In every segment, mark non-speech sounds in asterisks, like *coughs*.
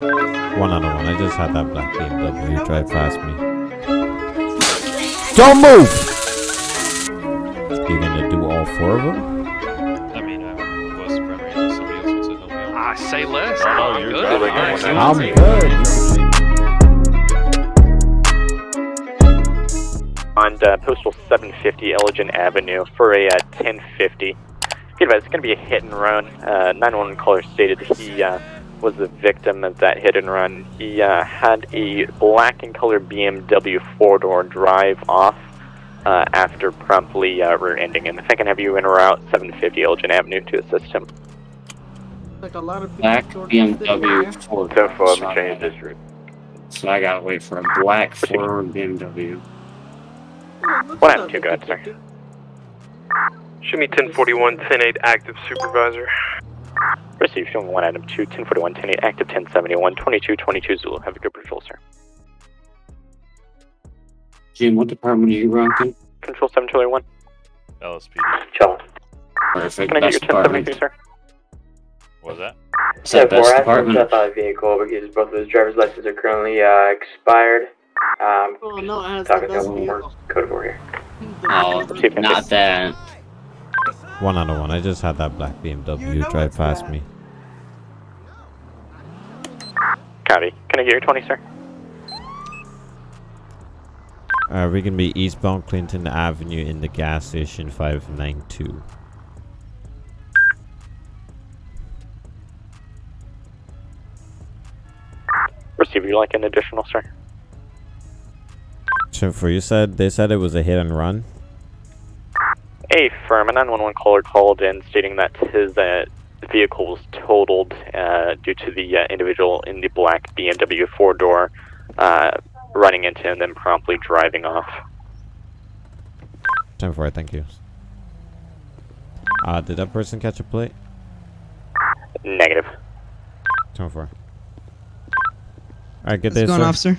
One on one. I just had that black BMW drive past me. Don't move! You're gonna do all four of them? I mean, I was primary unless somebody else wants to help me out. I say less. No, no, I'm you're good. good. All right, I'm so- I'm good. on uh, Postal 750 Elgin Avenue for a uh, 1050. Be advised, it's going to be a hit and run. Uh, 911 caller stated that he uh, was the victim of that hit and run. He uh, had a black and color BMW four door drive off uh, after promptly uh, rear ending him. If I can have you in route 750 Elgin Avenue to assist him. Like a lot of Black short- BMW Ford. So far, I change gotta- district. So I gotta wait for a black Ford BMW. What out of two, go sir. Show me 1041, 108 active supervisor. Receive showing one item 2, 1041, 108, active 1071, 2222 Zulu. Have a good patrol, sir. Jim, what department are you rocking? Control 7 Charlie 1. LSPD. Charlie. Perfect. Can I get Best your 1073, sir? What was that? Said best department. Step vehicle because both of his driver's licenses are currently uh, expired. Um, Oh no, it has the talking to best him more code over here. Oh, not that. One on one. I just had that black BMW drive past me. Copy. Can I get your 20, sir? Uh, we're gonna be eastbound Clinton Avenue in the gas station 592. Receive you like an additional, sir? So for you said they said it was a hit and run. A firm, a 911 caller called in stating that his uh, vehicle was totaled uh, due to the uh, individual in the black BMW four door uh, running into him and then promptly driving off. Time for it. Thank you. Uh, did that person catch a plate? Negative. Time for. Alright, good What's day, going sir. on, officer?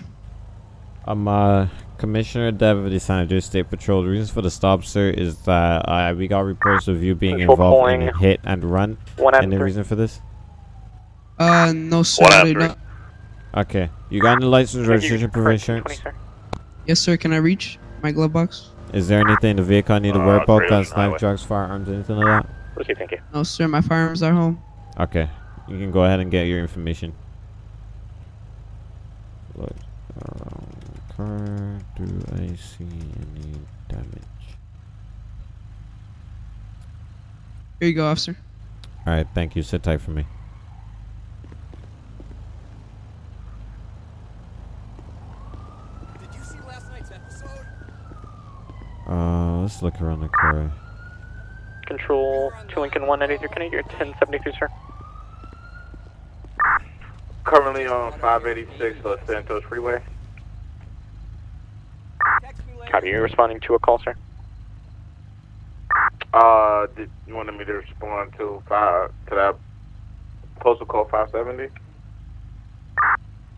I'm uh, Commissioner Dev of the San Andreas State Patrol. The reasons for the stop, sir, is that uh, we got reports of you being Patrol involved in a hit and run. One out of Any three. reason for this? Uh, no, sir. One I out do three. not. Okay. You got any license, Can I get your registration, proof insurance? Yes, sir. Can I reach my glove box? Is there anything in the vehicle I need to Uh, worry about? great Got on snipe, highway. drugs, firearms, anything like that? Receive, thank you. No, sir. My firearms are home. Okay. You can go ahead and get your information. Look around the car. Do I see any damage? Here you go, officer. Alright, thank you. Sit tight for me. Uh, let's look around the car. Control 2 Lincoln 193. Can I get your 1073, sir? Currently on 586 Los Santos Freeway. Copy. You're responding to a call, sir? Uh, did you wanted me to respond to five to that postal code 570?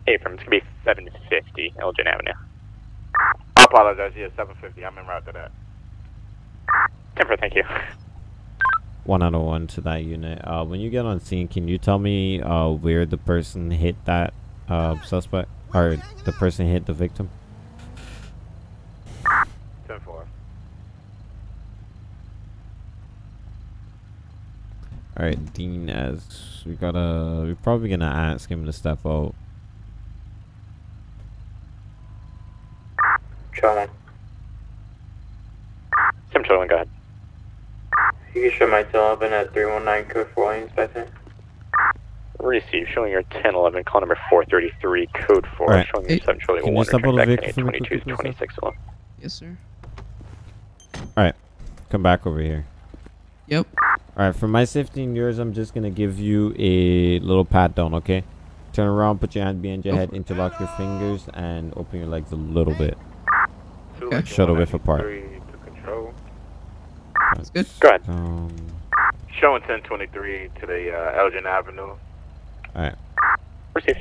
A firm. It's going to be 750 Elgin Avenue. I apologize. Yeah, 750. I'm in route to that. Temper, thank you. One out of one to that unit. Uh, when you get on scene, can you tell me uh, where the person hit that uh, suspect? Or the person hit the victim? 10 4. Alright, Dean, as we gotta, we're probably gonna ask him to step out. Charlie. 7 Charlie go ahead. You can show my tail open at 319 code 4 Inspector. Receive. Showing your 1011, call number 433, code 4. Alright. Showing your Hey, 7 Charlie can you 1, step out return of the back vehicle 22 quickly, 26 alone. Yes, sir. Alright, come back over here. Yep. Alright, for my safety and yours, I'm just gonna give you a little pat down, okay? Turn around, put your hand behind your head, interlock your fingers, and open your legs a little bit. Okay. Shut a whiff apart. That's good. Go ahead. Um, Showing 1023 to the uh, Elgin Avenue. Receive.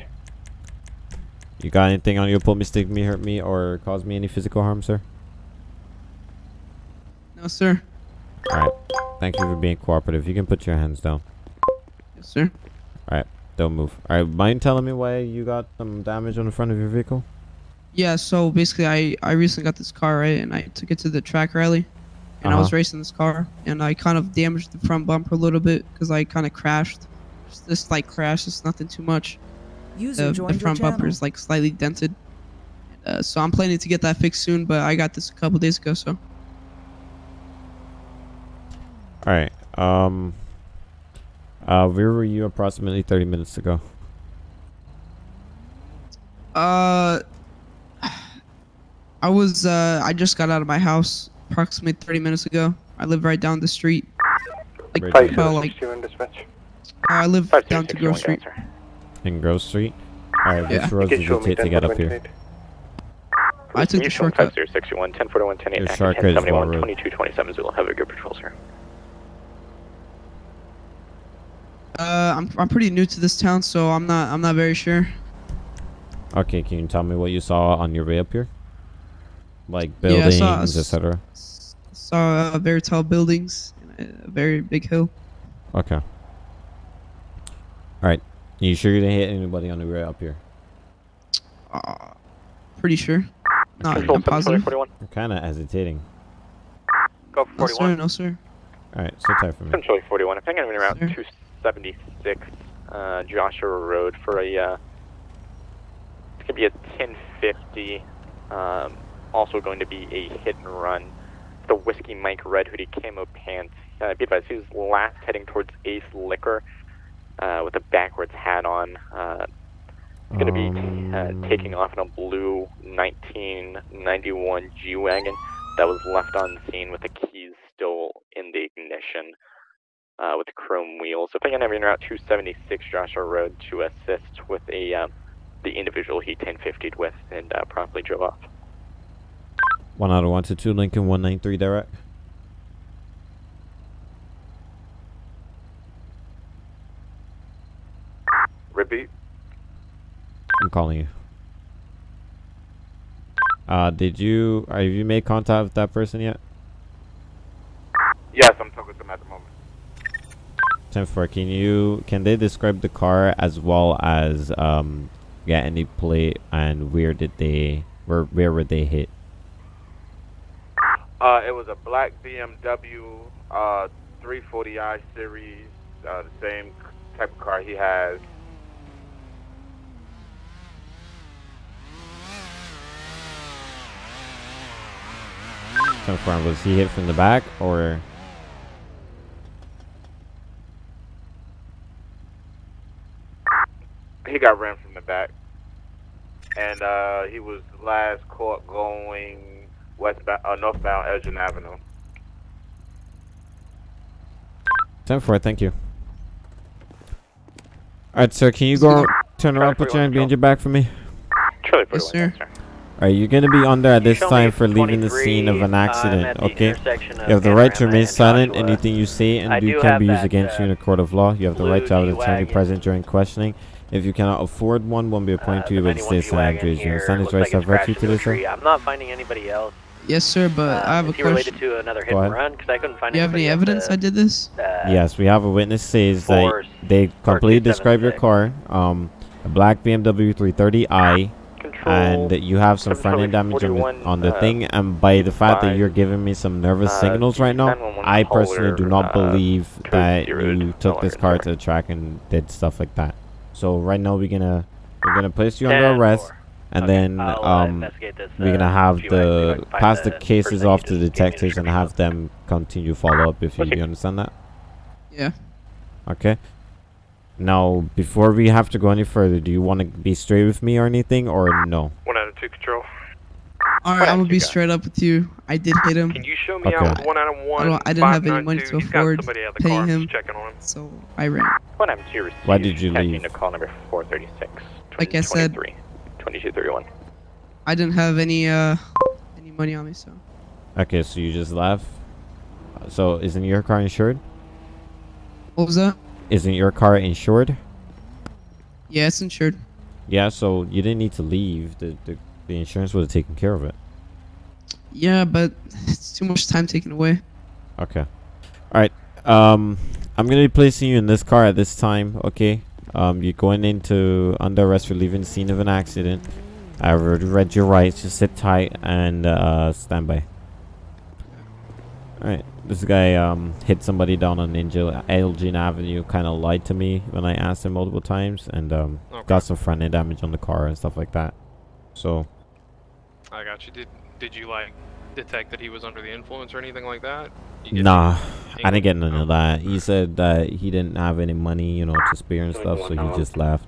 you got anything on you pull put mistake me, hurt me, or cause me any physical harm, sir? No, sir. Alright. Thank you for being cooperative. You can put your hands down. Yes, sir. Alright, don't move. All right. Mind telling me why you got some damage on the front of your vehicle? Yeah, so basically, I I recently got this car right, and I took it to the track rally, and I was Uh-huh. racing this car, and I kind of damaged the front bumper a little bit because I kind of crashed. Just this slight crash, it's nothing too much. User The, the front bumper is like slightly dented. Uh, so I'm planning to get that fixed soon, but I got this a couple days ago, so. All right. Um. Uh, where were you approximately 30 minutes ago? Uh, I was uh, I just got out of my house approximately 30 minutes ago. I live right down the street. Like, Right. about, like dispatch. I live Five down to Grove Street. In Grove Street. All right. Yeah. Which roads did you take to get up here? I took the shortcut. 5061, 1041, 10 Your 8, shortcut is what 1071, road? 2227 Zulu. Have a good patrol, sir. Uh, I'm I'm pretty new to this town, so I'm not I'm not very sure. Okay, can you tell me what you saw on your way up here? Like buildings, yeah, etc. Saw uh, very tall buildings, and a very big hill. Okay. All right. You sure you didn't hit anybody on the way up here? Uh, pretty sure. Not okay. I'm positive. I'm kind of hesitating. Go for 41. No, sir. No, sir. All right, so tight for me. Control 41. I'm hanging around. Two 76 uh, Joshua Road for a, uh, it's going to be a 1050, um, also going to be a hit and run. The Whiskey Mike Red Hoodie Camo Pants. Uh, be advised, he's last heading towards Ace Liquor uh, with a backwards hat on. Uh, going to be uh, taking off in a blue 1991 G Wagon that was left on scene with the keys still in the ignition uh, with the chrome wheels. So thinking of Route 276 Joshua Road to assist with a uh, the individual he 1050'd with and uh, promptly drove off. One out of one to two Lincoln one nine three direct. Repeat. I'm calling you. Uh, did you have you made contact with that person yet? Yes, I'm talking to them at the moment. Ten four. Can you can they describe the car as well as um get any plate and where did they where where were they hit? Uh, it was a black BMW uh 340i series, uh, the same type of car he has. Ten four. Was he hit from the back or? He got ran from the back, and uh, he was last caught going westbound, uh, northbound Elgin Avenue. Ten four. Thank you. All right, sir. Can you go turn around, put your hand behind your back for me? Charlie Yes, 41, sir. sir. All right, you're gonna be under at this time for leaving the scene of an accident. Okay. You have the right to remain silent. Anything you say and do do can be used that, against you in uh, a court of law. You have the right to have an attorney present during questioning. If you cannot afford one, one will be appointed Uh, to you the by the 91 state San G-Wagon Andreas. You here understand looks this right like to it's have virtue crashed to into a this, sir? I'm not finding anybody else. Yes, sir, but I have Uh, a is he related question. to another hit Go and run? Because I couldn't find Do you have any evidence the, I did this? uh, Yes, we have a witness says that they completely describe your car. Um, a black BMW 330i. Control And you have some front end damage on the, on the uh, thing, and by the fact that you're giving me some nervous uh, signals right now, I personally do not caller, uh, believe that you took this car to the track and did stuff like that. So right now we're gonna we're gonna place you under arrest, four. and Okay, then I'll, uh, um investigate this, we're uh, gonna have G-Wagon, see if I the can pass the the cases off to gave me a detectives and have them continue follow up if you, you understand that. Yeah. Okay. Now, before we have to go any further, do you want to be straight with me or anything, or no? One out of two control. All right, I'm gonna be got? straight up with you. I did hit him, Can you show me Okay. out one out of one? I don't- I didn't have any money 592? to He's afford somebody out paying him. checking on him. so I ran. What happened to your receipt? Why did you leave? to call number 436. Like I said- 2223, 2231. I didn't have any uh any money on me, so Okay, so you just left. So isn't your car insured? what was that? Isn't your car insured? Yeah, it's insured. Yeah, so you didn't need to leave. The the, the insurance would have taken care of it. Yeah, but it's too much time taken away. Okay. All right. Um, I'm gonna be placing you in this car at this time. Okay. Um, you're going into under arrest for leaving the scene of an accident. I already read your rights. Just sit tight and uh, stand by. Alright, this guy um, hit somebody down on Ninja Elgin Avenue. Kind of lied to me when I asked him multiple times, and um, Okay. got some front end damage on the car and stuff like that. So I got you. Did did you like detect that he was under the influence or anything like that? Nah, I didn't get none inkling? of that. He said that he didn't have any money, you know, to spare and stuff, so he just left.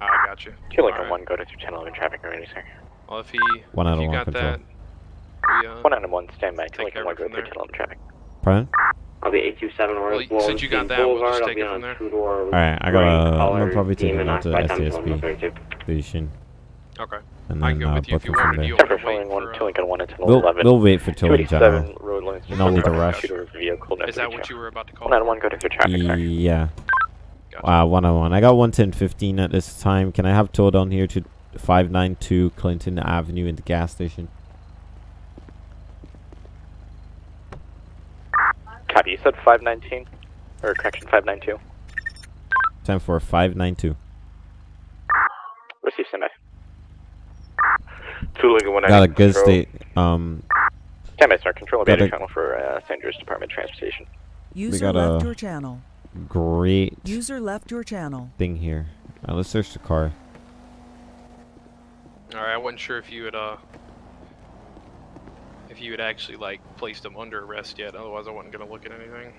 I got you. Two Lincoln Alright. 1, go to 1011 traffic ready, sir. Well, if he One if out of one got control. that, we, uh, 1 out of 1, stand by. Two Take Lincoln care 1, of go to from there. traffic. Pardon? I'll be 827 Well, Orange y- since you got that, we'll just take it from there. Alright, I gotta. I'm gonna probably take him out to SCSP station. Okay. And I then can go uh, with you book if you him from want, or do there. you want Temper to wait for, 2 uh, Lincoln 1 at We'll, we'll wait for towing in general. 287 road lines. No need to rush. Vehicle, Is that what you were about to call? 1 out of 1, go to through traffic. Yeah. Gotcha. Uh, one on one. I got 11015 at this time. Can I have tow down here to 592 Clinton Avenue in the gas station? Copy, you said 519? Or correction, 592? Time for 592. Receive standby. Two Lincoln 1 Got a good control. state. Um, Standby, sir. Control Got a- channel for uh, San Andreas Department of Transportation. User got left a- your channel. great User left your channel. thing here. Uh, let's search the car. All right, I wasn't sure if you had uh, if you had actually like placed him under arrest yet. Otherwise, I wasn't gonna look at anything.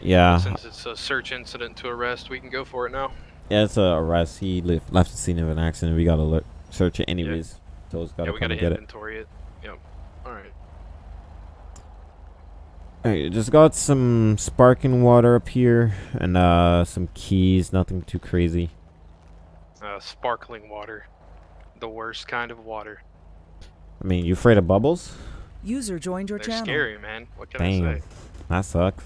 Yeah, Since it's a search incident to arrest, we can go for it now. yeah, it's a arrest. He left, left the scene of an accident. We gotta look, search it anyways. To's gotta yeah, we gotta and get it. inventory it. Yep. All right. Alright, just got some sparkling water up here and uh some keys. Nothing too crazy. Uh, sparkling water, the worst kind of water. I mean, you afraid of bubbles? User joined your They're channel. scary, man. What can I Damn, say? that sucks.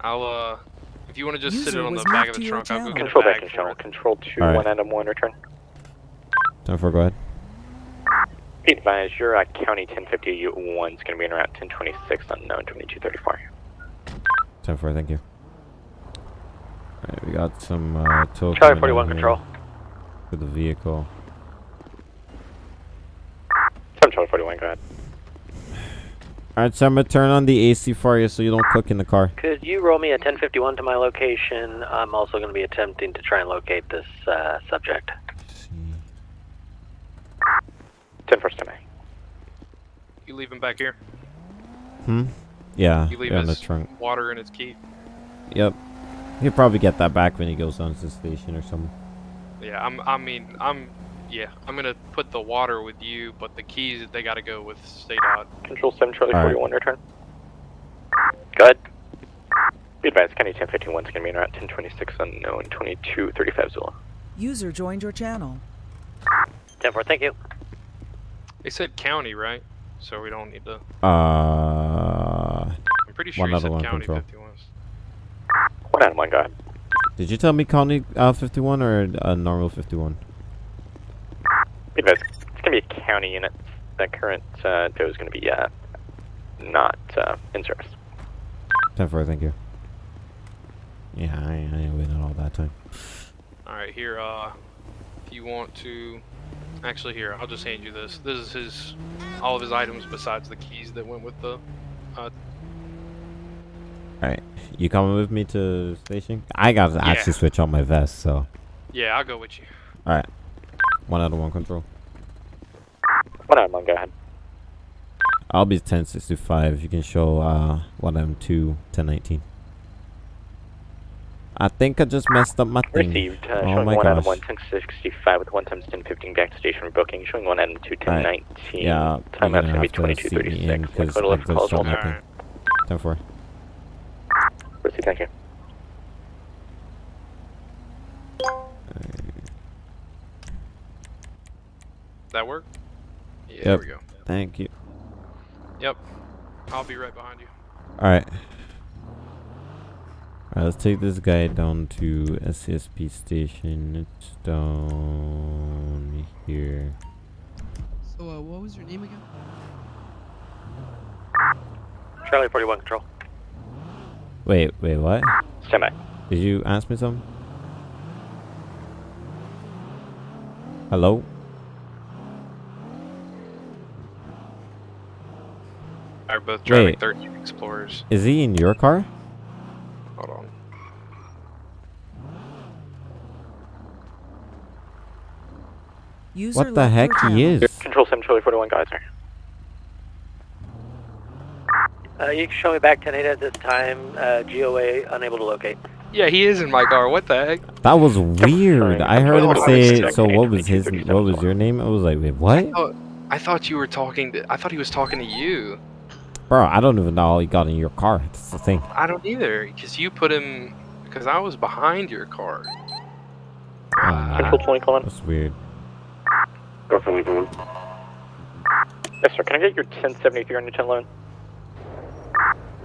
I'll uh, if you want to just sit it on the back of the your trunk, I'll go get Control a back bag in channel. Control 2, Alright. 1 Adam 1, return. Time for go ahead. Be advised, your uh, county 1050 one is going to be in around 1026, unknown 2234. Time for thank you. Alright, we got some uh tow Charlie 41 control. For the vehicle. 7 Charlie 41, go ahead. Alright, so I'm gonna turn on the AC for you so you don't cook in the car. Could you roll me a 1051 to my location? I'm also going to be attempting to try and locate this uh, subject. See. 10 first time. You leave him back here. Hmm? Yeah, You leave yeah, in the trunk. water and his key. Yep. He'll probably get that back when he goes down to the station or something. Yeah, I'm. I mean, I'm. Yeah, I'm gonna put the water with you, but the keys they gotta go with State Dot. Control 7 Charlie Alright. 41, return. Go ahead. Be advised, county 1051 is going to be in around 1026, unknown 2235 Zula. User joined your channel. 10 4, thank you. They said county, right? So we don't need to. Uh, I'm pretty sure One you other said one, county control. 51. 1 Adam 1, go ahead. did you tell me county uh, 51 or a normal 51? Be advised, it's going to be a county unit. That current uh, DOE is going to be uh, not uh, in service. 10 4, thank you. Yeah, I, ain't- I ain't waiting all that time. All right, here. Uh, if you want to, actually, here I'll just hand you this. This is his, all of his items besides the keys that went with the. Uh, Alright, you coming with me to station? I gotta Yeah. actually switch on my vest, so. yeah, I'll go with you. Alright. One out of one control. 1 Adam 1, go ahead. I'll be 1065. You can show uh, one of them 2 1019. I think I just messed up my thing. Received, uh, oh showing my 1 Adam gosh. 1, 1065 with 1 times 1015 back to station booking, showing 1 Adam 2, 1019. Yeah, Time you're gonna be have to seat me in 2236. 'cause Total I of just calls shot will my All 10 4. Received, thank you. That work? Yeah, Yep. there we go. Thank you. Yep. I'll be right behind you. Alright. Let's take this guy down to SCSP station. It's down here. So, uh, what was your name again? Charlie 41 Control. Wait, wait, what? Stand by. Did you ask me something? Hello? Are both driving Wait. 13 Explorers. Is he in your car? Hold on. User What the heck he is? Control 7 Charlie 41 Geyser. Uh, you can show me back 10 at this time. Uh, GOA unable to locate. Yeah, he is in my car. What the heck? That was weird. I heard him say. So what was his? What was your name? I was like, wait, what? Oh, I thought you were talking to. I thought he was talking to you. Bro, I don't even know how he got in your car. That's the thing. I don't either, because you put him. Because I was behind your car. Ah, Control 20 Coleman. that's weird. Go for Lincoln. Yes, sir. Can I get your 1073 on your 10 loan?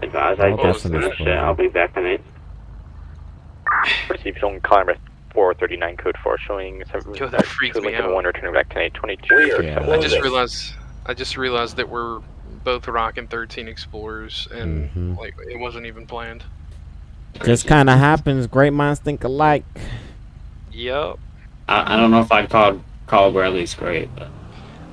Advise I oh, just finished it. I'll be back tonight. Received on climber 439 code 4 showing seven, Yo, that freaks me out. 1 returning back tonight 22. Yeah. I just realized. I just realized that we're both rocking 13 Explorers, and Mhm. like it wasn't even planned. Just kind of happens. Great minds think alike. Yep. I, I don't know if I'd call call Bradley's great, but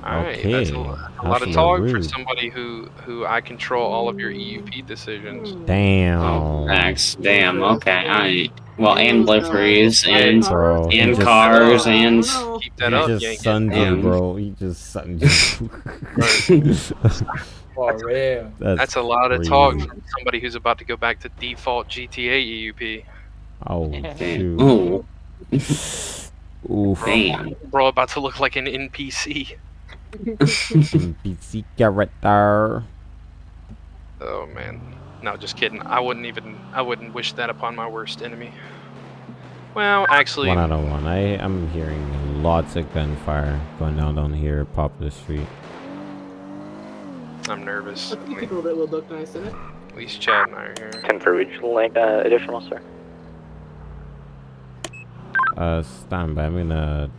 All right. That's a, Okay, lo- a lot of little talk for somebody who who I control all of your EUP decisions. Damn. oh, Max, damn. Okay, I well, and liveries and Bro, he and just- cars and Keep that He up, just Yankee. sunned you, Um, bro. He just sunned *laughs* *laughs* Oh, you. For real. That's, That's a lot of talk from somebody who's about to go back to default GTA EUP. Oh, *laughs* shoot. Ooh, Oof. damn. Bro, about to look like an NPC. *laughs* NPC character. Oh man. No, just kidding. I wouldn't even. I wouldn't wish that upon my worst enemy. Well, actually, One out of one. I am hearing lots of gunfire going down down here, Poplar Street. I'm nervous. I At think people that would look nice in it. least Chad and I are here. 10 for each link, uh, additional, sir. Uh, stand by. I'm gonna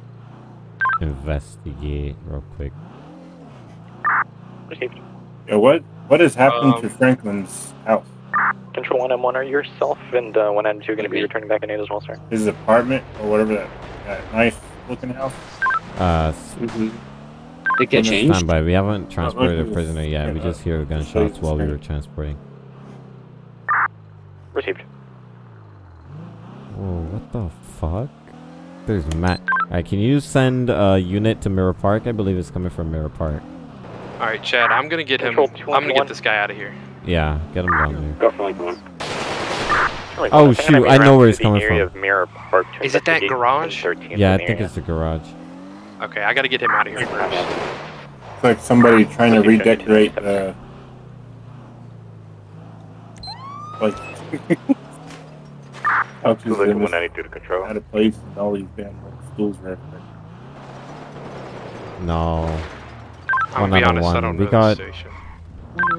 investigate real quick. Received. Yeah, what what has happened to Um, Franklin's house? Control 1 M1 are yourself and uh, 1 M2 going to be returning back in eight as well, sir. His apartment or whatever that, that nice looking house? Uh, Mm-hmm. Did it get stand changed? by. We haven't transported a prisoner yet. We just hear gunshots while we were transporting. Received. Whoa, what the fuck? There's Matt. Alright, can you send a unit to Mirror Park? I believe it's coming from Mirror Park. All right, Chad. I'm gonna get him. I'm gonna get this guy out of here. Yeah, get him down there. Go for Lincoln. Really, Oh, I think I'm shoot, I know where he's coming from. Of Mirror Park Is it that garage? 13th Yeah, I think it's the garage. Okay, I gotta get him out of here first. It's like somebody trying to redecorate the. Like. couches Two Lincoln in this 193 to control. out of place and all these damn like, stools are everywhere. No. I'm One gonna be out of honest. I don't We know got- the station.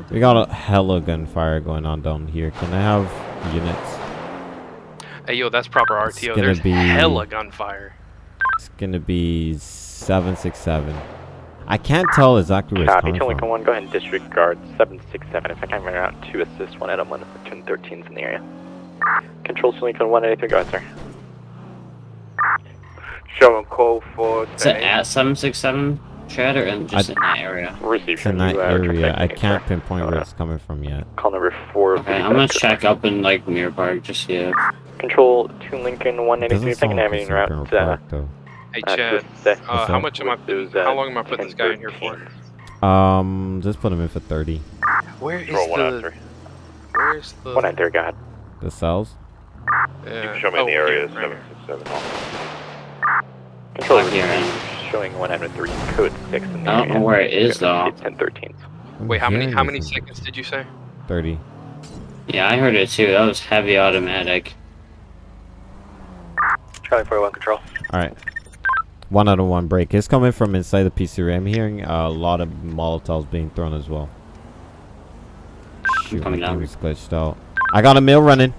We got a hella gunfire going on down here. Can I have units? Hey, yo, that's proper It's RTO. gonna There's be- hella gunfire. It's gonna be 767. I can't tell exactly where it's coming 2 Lincoln from. 1, go ahead and disregard 767. If I can run out to assist 1 Adam 1 platoon 13's in the area. Control 2 Lincoln 183, go ahead, sir. Showing code for Is it at seven six seven Chad or just I- in that area? Receive It's in that you, uh, area. I can't sir. pinpoint where Uh, it's coming from yet. Call number 4. Okay, I'm gonna check up in like Mirror Park just see Control 2 Lincoln It 183, doesn't if I can have like any it's in route. Uh, though. Hey, Chad. to Uh, how much am I? How uh, long am I putting this guy in here for? Um, just put him in for 30. Where is Control the? 193. Where's the? 193, go ahead. The cells? Yeah. You can show me oh, the area right 767. Control Back here. receive, showing 103, code 6 in the I don't know where it is though. 1013s. I'm Wait, how many? How many seconds did you say? 30. Yeah, I heard it too. That was heavy automatic. Charlie 41 control. Alright. One out of one break. It's coming from inside the PC. I'm hearing a lot of Molotovs being thrown as well. Shoot, coming down. is glitched out. I got a mill running.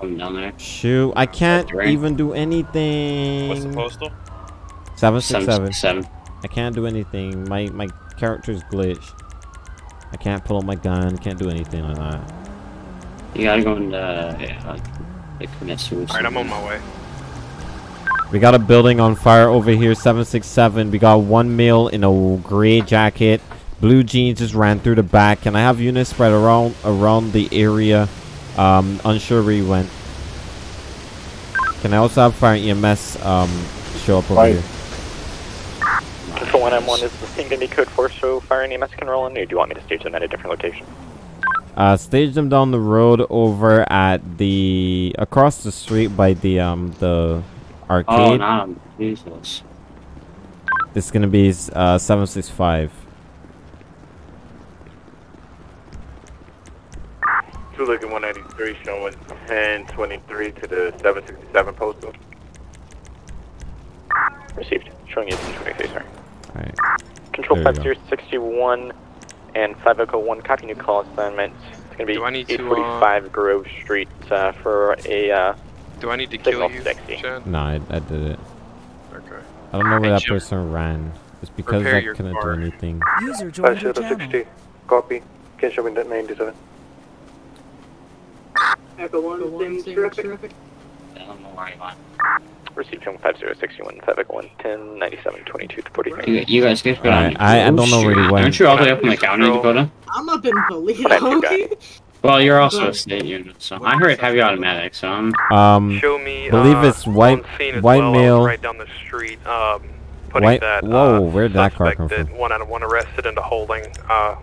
Coming down there. Shoot, I can't even do anything. What's the postal? 767. seven. I can't do anything. My my character's glitched. I can't pull out my gun. Can't do anything like that. You gotta go into uh, yeah, like, like commit suicide. All right, I'm on my way. We got a building on fire over here, 767. We got one male in a gray jacket. Blue jeans just ran through the back. And I have units spread around around the area. Um, unsure where he went. Can I also have fire EMS um, show up over Right. here? Control 1M1, is the scene going to be code 4 so fire and EMS can roll in, or do you want me to stage them at a different location? Uh, stage them down the road over at the across the street by the um the arcade. Oh, not him. Jesus. This is gonna be uh 765. Two Lincoln 193 showing 1023 to the 767 postal. Received. Showing you 1023, sorry. Alright. Control There you go. 5061 and 5001, copy new call assignment. It's going to be Do I need to, uh, 845 Grove Street uh, for a uh, Do I need to kill you, 60. Chad? Nah, I, I did it. Okay. I don't know where Hey, that person ran. It's because Repair I couldn't car. do anything. User joined your channel. Copy. Can show me that 97. Echo one, same traffic. I don't know where he went. Received from 5061, 501, 10, 97, 22 to 43. You, you guys get good on Alright, I, I don't know where he went. Aren't you all the way up in the county, Dakota? I'm up in Paleto. What have okay? Well, you're also a state unit, so I heard heavy automatic, so I'm. Um, Show me. believe uh, it's white, on white well. Male. right down the street. Um, White- that. whoa, uh, where'd that car come that from? One out of one arrested into holding. Uh,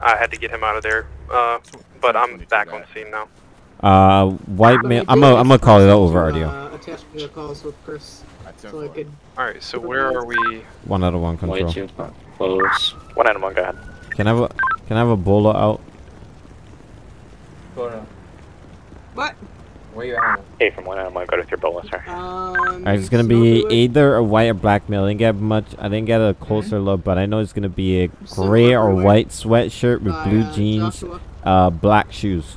I had to get him out of there. Uh, but I'm back on scene now. Uh, white But male. I'm did gonna get I'm gonna call it some, over uh, RDO. Attached to the calls with Chris, so I could. All right. So where are we? One out of one control. close. One item, one, go ahead. Can I have a Can I have a bola out? What? Where you at? Hey, from one item, one, go to your bolus, sir. Um. Alright, it's gonna be either a white or black male. I didn't get much. I didn't get a closer look, but I know it's gonna be a gray or white sweatshirt with blue uh, jeans, Joshua. uh, black shoes.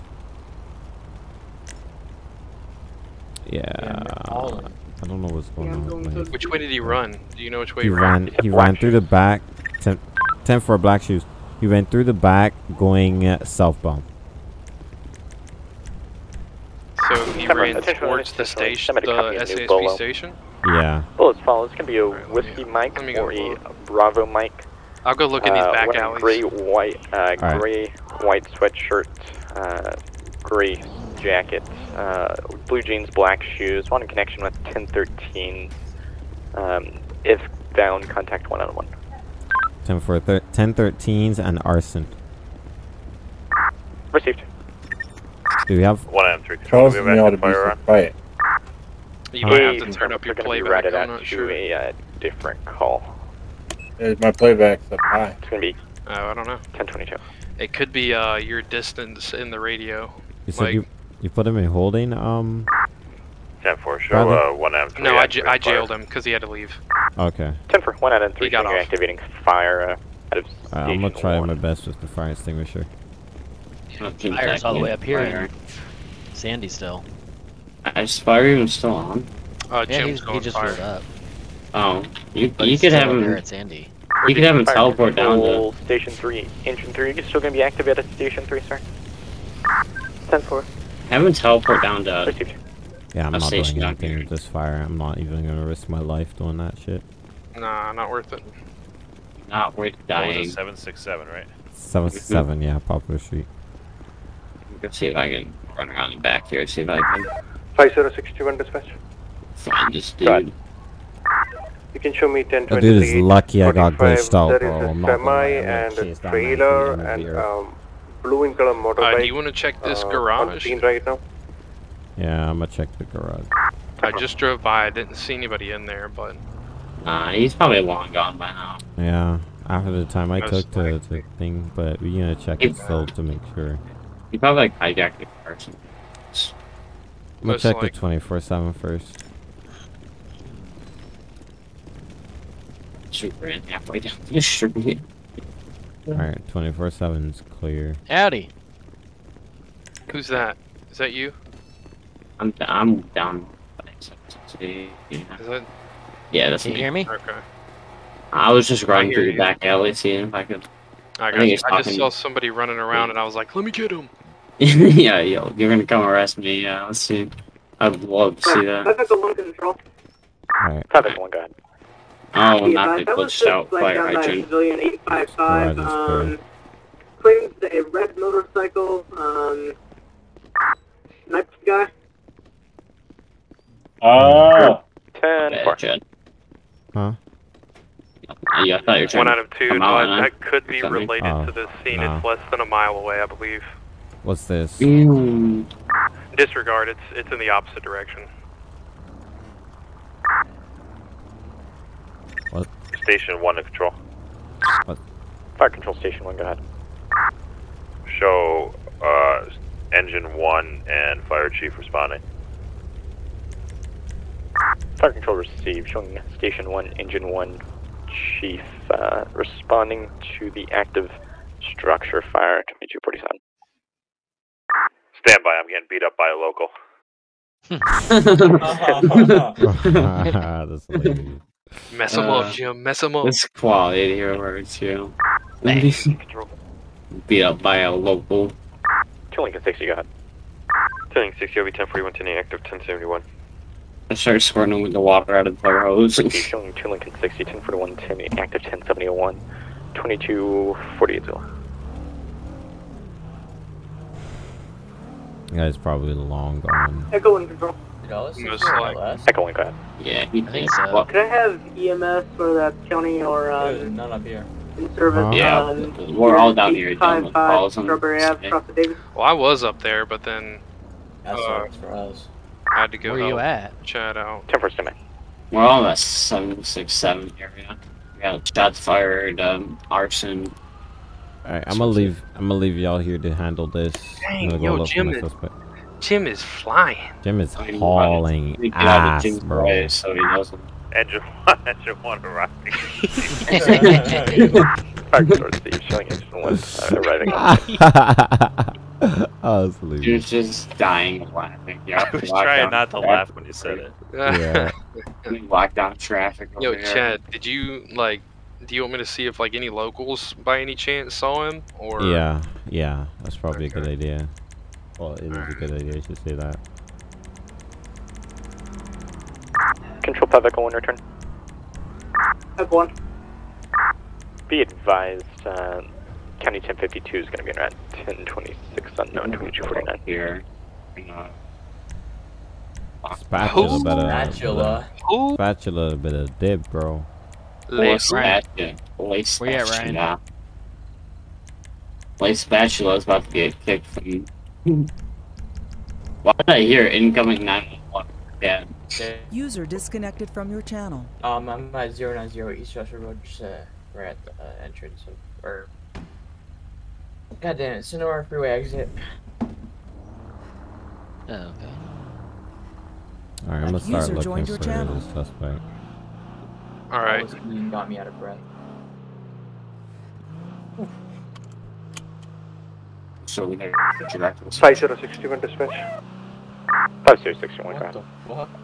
Yeah. I don't know what's going Yeah, on. going with Which way did he run? Do you know which way He ran? he ran? ran. He ran through the back. Ten, ten for black shoes. He ran through the back, going uh, southbound. So he Come ran towards the attention, station, the a SASP bolo. station. Yeah. Bullets follow. It's going to be a Alright, whiskey mic let go or a. Bravo mic. I'll go look in these Uh, back wearing alleys. Gray, white, uh, Alright. gray, white sweatshirt, uh, gray jacket, uh, blue jeans, black shoes. One in connection with 1013. Um, if down, contact one on one. Ten for ten thirteens and arson. Received. Do we have? One item, three. Charles We and have me ought to be fire so on. quiet. You might have to turn up your they're gonna be playback. routed I'm not to sure. a uh, different call. Uh, My playback's up high. It's going to be Oh, I don't know. 1022. It could be uh your distance in the radio. You said Like- you you put him in holding. Um. 10 4, show Bradley? uh, one item. No, I, j- I jailed him because he had to leave. Okay. 10 for 1 out of 3, He got you're off. activating fire uh, out of Alright, I'm gonna try one. my best with the fire extinguisher. Fire's all the way up here. Sandy still. Is fire even still on? Uh, Yeah, Jim's he's, he just fire. up. Oh, you But you could have him. here at Sandy. You could have him teleport down to. Station 3, Engine 3. You're still going to be activated at Station 3, sir? 10 4. Have him teleport down to. Received. Yeah, I'm not doing anything here. with this fire. I'm not even gonna risk my life doing that shit. Nah, not worth it. Not worth dying. 767, right? Seven seven, yeah, Poplar Street. Let's see if I can run around the back here. See if I can 5061 dispatch. find this Go ahead. dude. You can show me 10 That dude is lucky I got glitched out, bro. is I'm a not gonna lie, semi I'm gonna and a trailer and um, blue in color motorbike. Uh, do you want to check this uh, On garage? scene right now. Yeah, I'm gonna check the garage. I just drove by. I didn't see anybody in there, but Nah, he's probably long gone by now. Yeah, after the time I That's took to the thing, but we're gonna check it still to make sure. He probably like hijacked the car. or something. I'm gonna Most check the 24 7 first. Shoot, ran halfway down the street. Alright, 24 7 is clear. Howdy. who's that? Is that you? I'm I'm down. Yeah, Is that? yeah that's Can you me. hear me? Okay. I was just running through the back alley, seeing if I could. I, I got think you. I just saw somebody running around, and I was like, "Let me get him." *laughs* yeah, yo, you're gonna come arrest me. Yeah, let's see. I'd love to see that. Traffic alone control. Alright. Five Echo One, go ahead. Oh, Yeah, not I- the that was glitched just out like fire done by hydrant. Civilian 855. Right, um, claims a red motorcycle. Um, night guy. Oh. Ten Bad four. Chad. Huh? Yeah, I thought you were trying One out of two. No, out, that could be Something. related Oh, to this scene. no. It's less than a mile away, I believe. What's this? Mm. Disregard. It's it's in the opposite direction. What? Station one to control. Fire Control Station One, go ahead. Show uh, engine one and fire chief responding. Fire Control received, showing Station 1, Engine 1, Chief, uh, responding to the active structure fire, 2247. Stand by. I'm getting beat up by a local. That's hilarious. Mess him Uh, up, Jim. Mess him up. That's quality here word too. Beat up by a local. Two Lincoln 60, go ahead. Two Lincoln 60, OB 1041, 10 active 1071. I started squirting with the water out of the fire hose. Received, showing 2 Lincoln 60, 1041, 10, active 1071, 2248. You guys probably long gone. Echo and control. Most like, Echo 1, go. Yeah, he I think so. Well, Could I have EMS for that county or um, None up here. in service? Huh? Yeah, um, we're all down here dealing with 855 calls Strawberry Ave, Sunday. the Davis. well, I was up there, but then That Uh, for us. I had to go Where you at? Chad out. 10 for stand We're all in that seven six seven area. We got shots fired, um, arson. Alright, I'm gonna leave. I'm gonna leave y'all here to handle this. I'm Dang, gonna yo, look for Jim my is- suspect. Jim is flying. Jim is I mean, hauling We get out of ass, Jim's bro. way so he doesn't. Engine *laughs* *laughs* one, engine one arriving. Fire Control received, showing Engine 1 uh, arriving on *laughs* oh, that's He hilarious. was just dying of laughing. Yeah, *laughs* I was trying not to laugh when you said it. Yeah. *laughs* We locked down traffic. Yo, over here. Chad, did you like? Do you want me to see if like any locals by any chance saw him or? Yeah, yeah, that's probably a good Okay. idea. Well, it is a good idea. to should say that. Control 5 Echo 1, return. Echo 1. Be advised, uh, County 1052 is going to be in at 1026 unknown 2249. Here. Uh, Spatula better. Spatula. Who? Spatula better dip, bro. Late Ryan. spatula. Late Where you at, Ryan? spatula. Late spatula is about to get kicked from. *laughs* Why did I hear incoming 911? Yeah. User disconnected from your channel. Um, I'm at 090 East Joshua Road. Just, uh, we're at the uh, entrance of, or. God damn it, Senora Freeway exit. Oh, okay. Alright, I'm gonna start looking for channel. the suspect. All right. Almost got me out of breath. So we got direct. 5061 dispatch. 5061, go ahead. What? *laughs*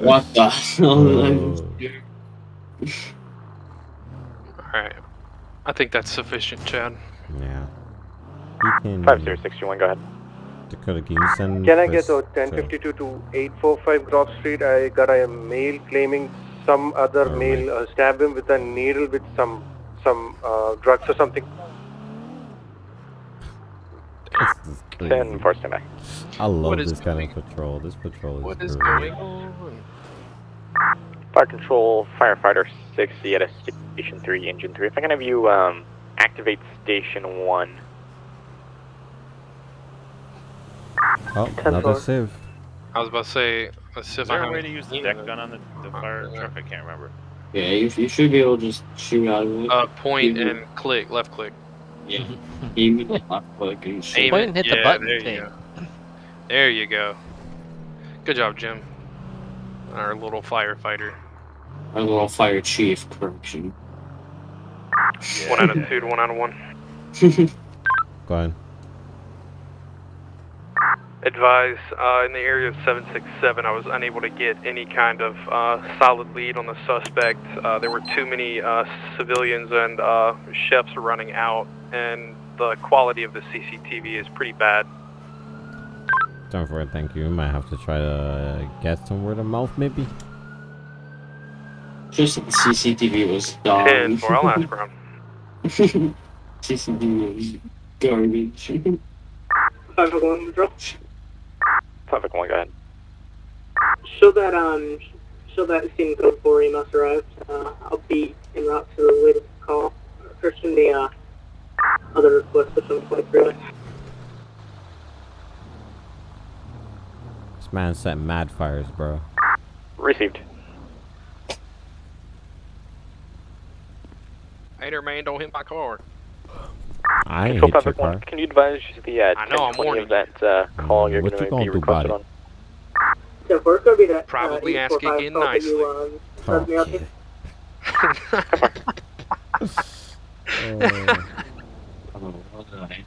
What the hell? *laughs* All right. I think that's sufficient, Chad. yeah. You can. 5061, go ahead. Dakota, can you send? Can I get a to- 1052 to 845 Grove Street? I got a mail claiming some other Oh, male uh, stabbed him with a needle with some some uh, drugs or something. This is crazy. 10 for stand. I love this kind of patrol. This patrol is. What is great. going on? Fire Control, Firefighter 60 at a Station 3, Engine 3. If I can have you um, activate Station 1. Oh, Ten another four. sieve. I was about to say, let's see Is I there a way to use the deck gun on the, the fire truck? I can't remember. Yeah, you, you should be able to just shoot out of it. Uh, point and click, left click. yeah. *laughs* Even left click and shoot. Aim Point it. and hit the button there thing. You go. There you go. Good job, Jim. Our little firefighter. Our little fire chief correction. One out of two to one out of one. *laughs* Go ahead. Advise, uh, in the area of 767, I was unable to get any kind of uh, solid lead on the suspect. Uh, there were too many uh, civilians and uh, chefs running out, and the quality of the CCTV is pretty bad. Time for it, thank you. Might have to try to get some word of mouth, maybe. Just the CCTV was dog. 10 4, I'll ask around. *laughs* CCTV was garbage. Five oh one control. Traffic one, go ahead. Show that um, show that scene code four EMS arrived. Uh, I'll be en route to the latest call. Christian, the uh, other request which I'm quite through. This man set mad fires, bro. Received. Hey there, man, don't hit my car. I ain't hit your car. can you advise the uh, I know, I'm warning of that uh, call you're going to be do about requested it? on? Yeah, four, it's gonna be that. Probably uh, ask 845 again nicely. You, started me out Okay. to. Oh, well done.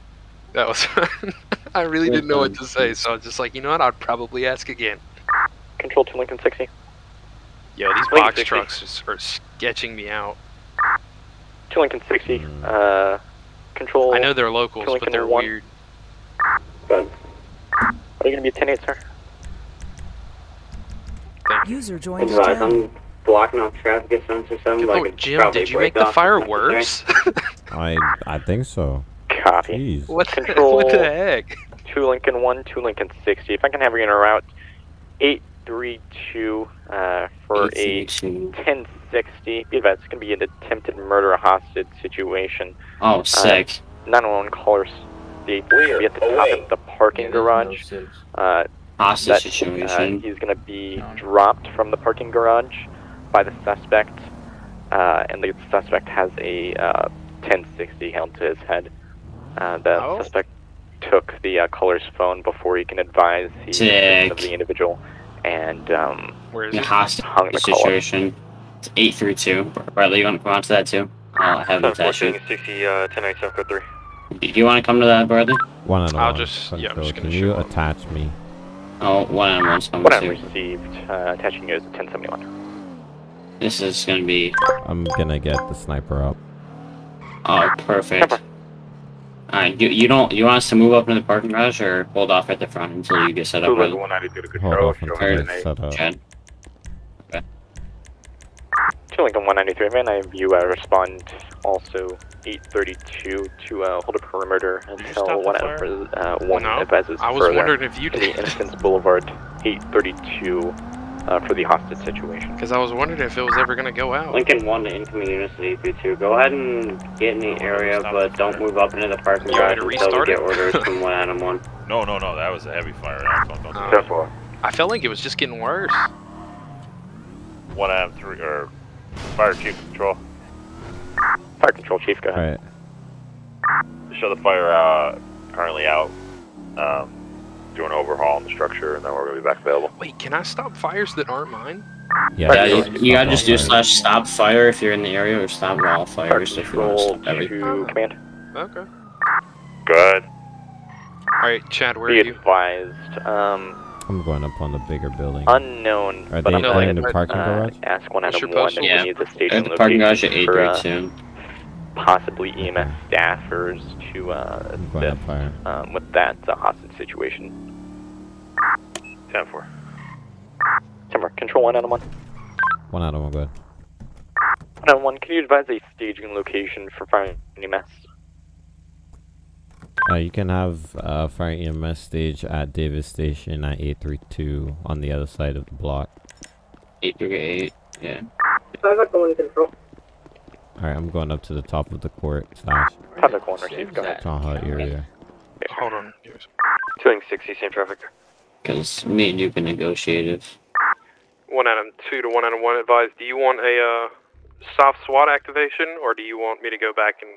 That was. *laughs* I really didn't know what to say, so I was just like, you know what? I'd probably ask again. Control to Lincoln 60. Yo, these Wait, box 60. trucks just are sketching me out. To Lincoln 60. Uh, control. I know they're locals, but they're one. weird. Good. Are you going to be a 10 8, sir? User joined your Advise. I'm blocking off traffic at 767. Oh, like it's Jim, did you make the fire worse? *laughs* I I think so. Copy. Jeez. what, the, Control. what the heck? 2 Lincoln 1, 2 Lincoln 60. If I can have you in a route 832 uh, for a 1060. Be advised, it's going to be an attempted murder hostage situation. Oh, sick. 911 callers. The be at the top of the parking garage. Uh, Hostage that, situation. Uh, he's going to be dropped from the parking garage by the suspect, uh, and the suspect has a uh, 1060 held to his head. Uh, the Oh. suspect took the uh, caller's phone before he can advise the Sick. of the individual, and um, Where is The it? hostage hung the caller. situation. It's 832. Bradley, you want to come on to that too? I'll have it attached. Do 60, uh, 1097 code 3. you want to come to that, Bradley? One on I'll one. just- yeah, I'm just gonna Can you show up. attach me? Oh, one on one's coming What I too. received, uh, attaching you as a 1071. This is gonna be. I'm gonna get the sniper up. Oh, perfect. Alright, you, you don't you want us to move up into the parking garage or hold off at the front until you get set up? Two Lincoln With, 192 to Hold control. off until showing it's set up. Chad? 2 Lincoln 193, man, I have you uh, respond also 832 to uh, hold a perimeter until stop one the out for uh, one No, advises I was further wondering if you to the did. Innocence Boulevard 832 uh, for the hostage situation. Because I was wondering if it was ever going to go out. Lincoln 1 to incoming units at 832. Go ahead and get in the area, but don't move up into the parking You want garage me to until we restart get it? orders *laughs* from 1 Adam 1. No, no, no. That was a heavy fire. Don't, don't do Uh, that. I felt like it was just getting worse. One AM three or fire chief control. Fire Control Chief, go ahead. Alright. Show the fire uh, currently out. Um, doing an overhaul on the structure, and then we're gonna be back available. Wait, can I stop fires that aren't mine? Yeah, Yeah, you you, you gotta just do stop slash stop fire if you're in the area or stop wall Fire fires if you want to Control stop everything. to command. Okay. Good. Alright, Chad, where Be are you? advised, um, I'm going up on the bigger building. unknown, Are but they I'm No, going in to the parking uh, garage? ask one out of 1 postal? if Yeah. he needs a At station the parking garage at location for uh, 832. possibly EMS staffers to uh, I'm going up assist fire. um, with that uh, hostage situation. 10 4. Timber, control one out of one. One out of one, good. One out of one, can you advise a staging location for fire and EMS? Uh, you can have uh, fire EMS stage at Davis Station at 832 on the other side of the block. 838, yeah. Five at going control. Alright, I'm going up to the top of the court slash Traffic corner, Chief, go ahead. Taha area. Hold on. Here's- 260, same traffic. Because me and you can negotiate if. 1 Adam 2 to 1 Adam 1 advise. Do you want a uh, soft SWAT activation, or do you want me to go back and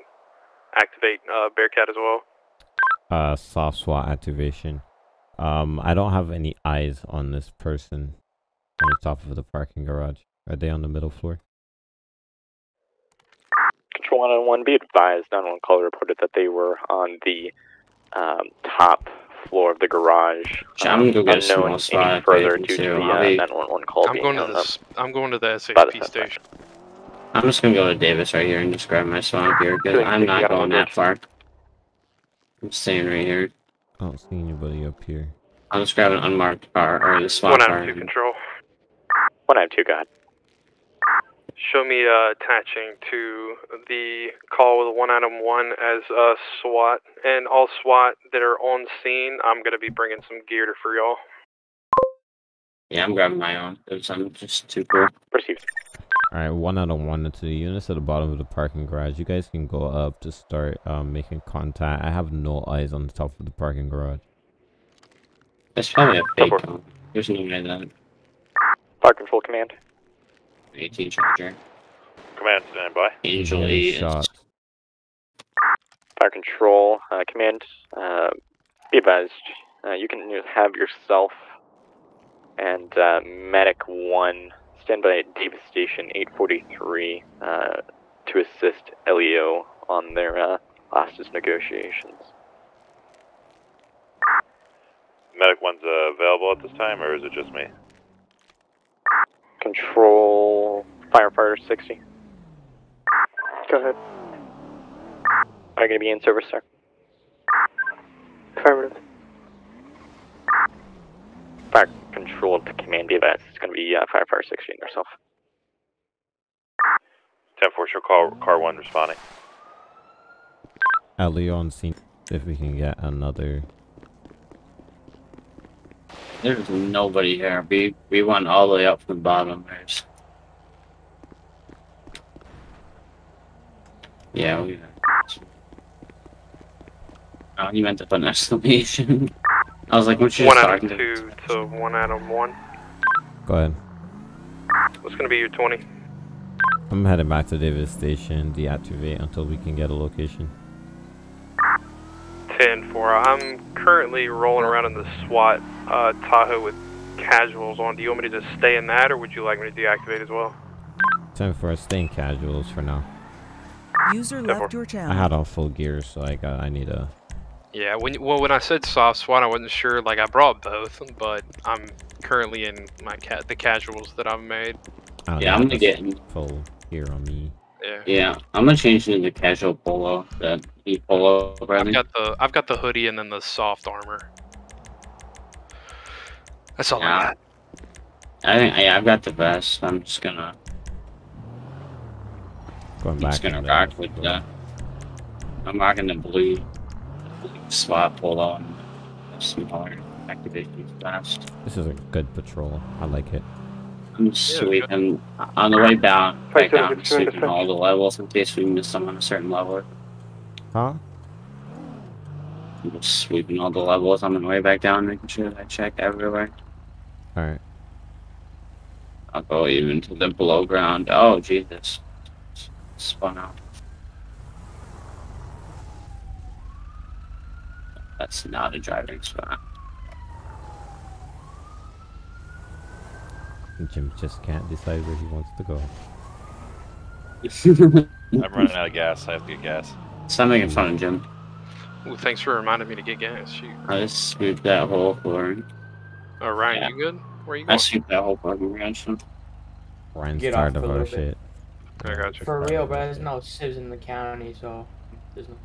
activate uh, Bearcat as well? Uh, soft SWAT activation. Um, I don't have any eyes on this person on the top of the parking garage. Are they on the middle floor? Control one out of one, be advised, 911 caller reported that they were on the um, top floor of the garage. Sure, I'm gonna go get a unknown small spot any if further anything, due to the I'll uh, be- 911 call I'm being going to held the up. s- I'm going to the By the SAP suspect. station. I'm just gonna go to Davis right here and just grab my spot up here because Doing I'm 60 not out going that far. I'm staying right here. I don't see anybody up here. I'll just grab an unmarked car or the SWAT One car. out of two control. One out of two, go ahead. Show me uh, attaching to the call with one item one as a SWAT and all SWAT that are on scene. I'm gonna be bringing some gear to for y'all. Yeah, I'm grabbing my own because I'm just too cool. Received. Alright, one out of one into the units at the bottom of the parking garage. You guys can go up to start um, making contact. I have no eyes on the top of the parking garage. That's probably a fake. There's no way that Fire control command. 18 charger. Command, stand by. Usually it's shot. Fire control uh, command. Uh, be advised, uh, you can have yourself and uh, medic one stand by at Davis Station 843 uh, to assist LEO on their uh, hostage negotiations. Medic one's uh, available at this time, or is it just me? Control firefighter 60. Go ahead. Are you going to be in service, sir? Affirmative. Fire control to command be advised. It's going to be uh, firefighter 60 and yourself. 10 4, show car, car 1 responding. At Leon scene. If we can get another. There's nobody here. We we went all the way up from the bottom. There's yeah. We. Oh, you meant to put an exclamation. *laughs* I was like, what you One just item talking to? two to one item one. Go ahead. What's gonna be your twenty? I'm heading back to Davis Station. Deactivate until we can get a location. 10 4. I'm currently rolling around in the SWAT uh, Tahoe with casuals on. Do you want me to just stay in that, or would you like me to deactivate as well? Time for us staying casuals for now. User left your I had all full gear, so I got. I need a. Yeah, when well when I said soft SWAT, I wasn't sure. Like I brought both, but I'm currently in my cat the casuals that I've made. I Yeah, have I'm gonna get- full gear on me. Yeah. Yeah, I'm gonna change into the casual polo, the e polo, I've got the I've got the hoodie and then the soft armor. That's all I got. I think yeah, I've got the vest. I'm just gonna Going I'm back. just gonna rock with the. I'm rocking the blue, blue SWAT polo and smaller activation vest. This is a good patrol. I like it. I'm sweeping on the way down, Five back down, seven, sweeping all the levels in case we miss them on a certain level. Huh? I'm just sweeping all the levels on the way back down, making sure that I check everywhere. All right. I'll go even to the below ground. Oh Jesus! Spun out. That's not a driving spot. Jim just can't decide where he wants to go. *laughs* I'm running out of gas. I have to get gas. Stop making fun of Jim. Well, thanks for reminding me to get gas. Shoot. I just sweep that whole floor. Oh Ryan, Yeah. you good? Where you going? I going? sweep that whole parking garage. so- Ryan's Get tired off of a our little bit. shit. I got you. For real, bro. There's no civs in the county, so there's no.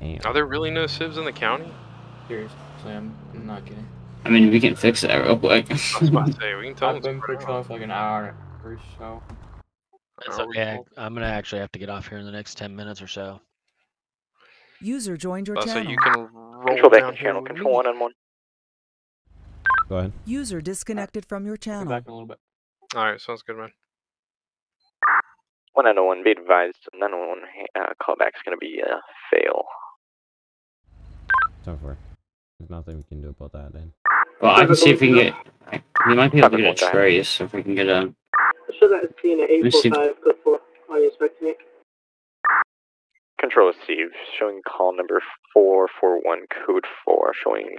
Damn. Are there really no civs in the county? Seriously, I'm, I'm not kidding. I mean, we can fix that real quick. *laughs* I was about to say we can tell I've them. been patrolling for like an hour or so. That's okay. I'm gonna actually have to get off here in the next ten minutes or so. User joined your I say channel. you can roll Control back down in channel. Control one on one. Go ahead. User disconnected from your channel. Back in a little bit. All right, sounds good, man. One out of one. Be advised. None of one uh, callback is going to be a fail. Time for. There's nothing we can do about that then. Well, I can see if we can get. We might be able to get a Traffic trace if we can get um, a. Show that scene at Let me 845, code 4. Are you expecting it? Control Steve, showing call number 441, code 4, showing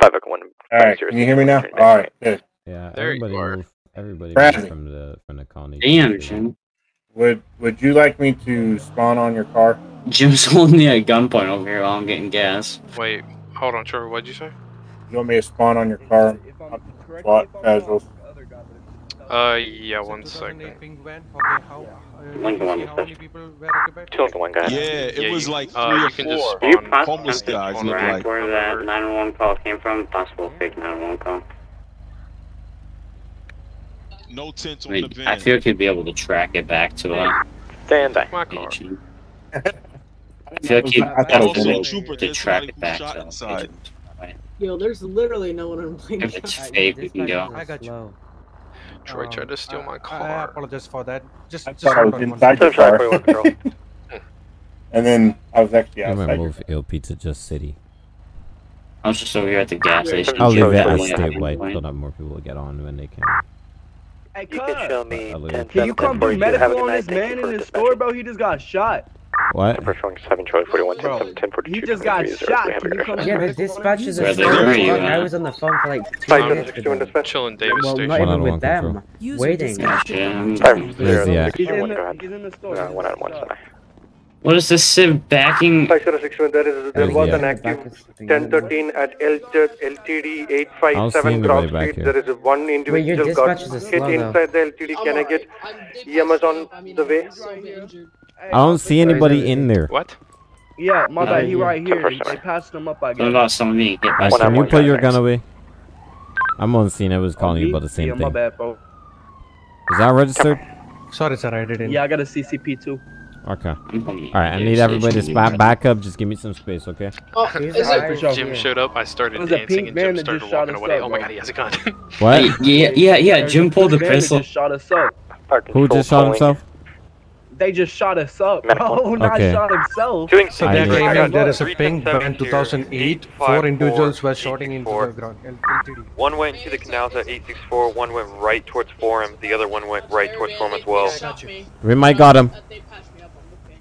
501. All right, can you hear me now? All right, good. Yeah, There you everybody are. move. Everybody move from the from the county. Damn, Jim. Would Would you like me to spawn on your car? Jim's *laughs* holding me at gunpoint over here while I'm getting gas. Wait, hold on, Trevor. What'd you say? You want me to spawn on your car? SWAT casuals. Uh, yeah, one second. Lincoln one dispatch. Two Lincoln one guys. Yeah, it Yeah, was you- like uh, three you or can four Do you spawn possibly homeless guys look track like. where that 911 call came from? Possible fake 911 call. No tents I, on the van. I feel like you'd be able to track it back to a Stand by. My car. Location. I feel like you'd I thought be it was Also, a- to there's track it back shot to a inside. Yo, there's literally no one on Lincoln. If it's fake, we can go. I got you. Troy um, tried to steal my car. I car. apologize for that. Just, I just thought I was inside second. the car. *laughs* *laughs* And then I was actually I'm gonna outside. move LP to just city. I was just over here at the gas station. I'll leave it chilling as at statewide one point. so that more people will get on when they can. Hey, You can show me I'll leave 10 it. Can you come do 42. Have medical on this man in his store, bro? He just got shot. What? Pursuing 7 Charlie 41 Bro, 10 1042. he just got shot. Can you come do Yeah, the medical on dispatch him? is Where a they slow were, as you fuck. at? I was on the phone for like two Five minutes minutes, with them. dispatch. Chilling Davis Well, Station. not One even out of with one them. control. User Waiting. disconnected Gotcha. from your Five channel. Where's he zero at? He's six in one, the, go ahead. he's in the store. Uh, He's in one the out one store. semi. What is this civ backing? 5061, there is there Yeah. was Yeah. an active 1013 at LT, LTD I don't see 857 anybody Cross back Street. here. There is one individual got dispatches are hit slow, though. inside the LTD. Can I get EMS on the way? I don't see anybody in there. What? Yeah, my bad. He right here. First They passed him up, I What guess. about someone being hit by can you put your gun away? I'm on scene. I was calling you about the same yeah, my thing. bad, bro. Is that registered? Sorry, sir, I didn't. Yeah, I got a CCP too. Okay. Alright, I need everybody to spot back up. Just give me some space, okay? Oh, *laughs* Here's is the it? guy. sure. Jim showed up. I started dancing, and Jim started walking away. up, Oh my god, he has a gun. What? Yeah, yeah, yeah. Jim pulled the pink man that pistol. Just shot us up. Who just shot calling. himself? They just shot us up, Medical. bro. *laughs* Not Okay. shot himself. Doing So I there, did. I got, there is a Three pink ten van seven 2008. Four individuals were shooting eight into the ground. One went into the canals at 864, one went right towards Forum, the other one went right towards Forum as well. We might got him. They patched me up on, okay.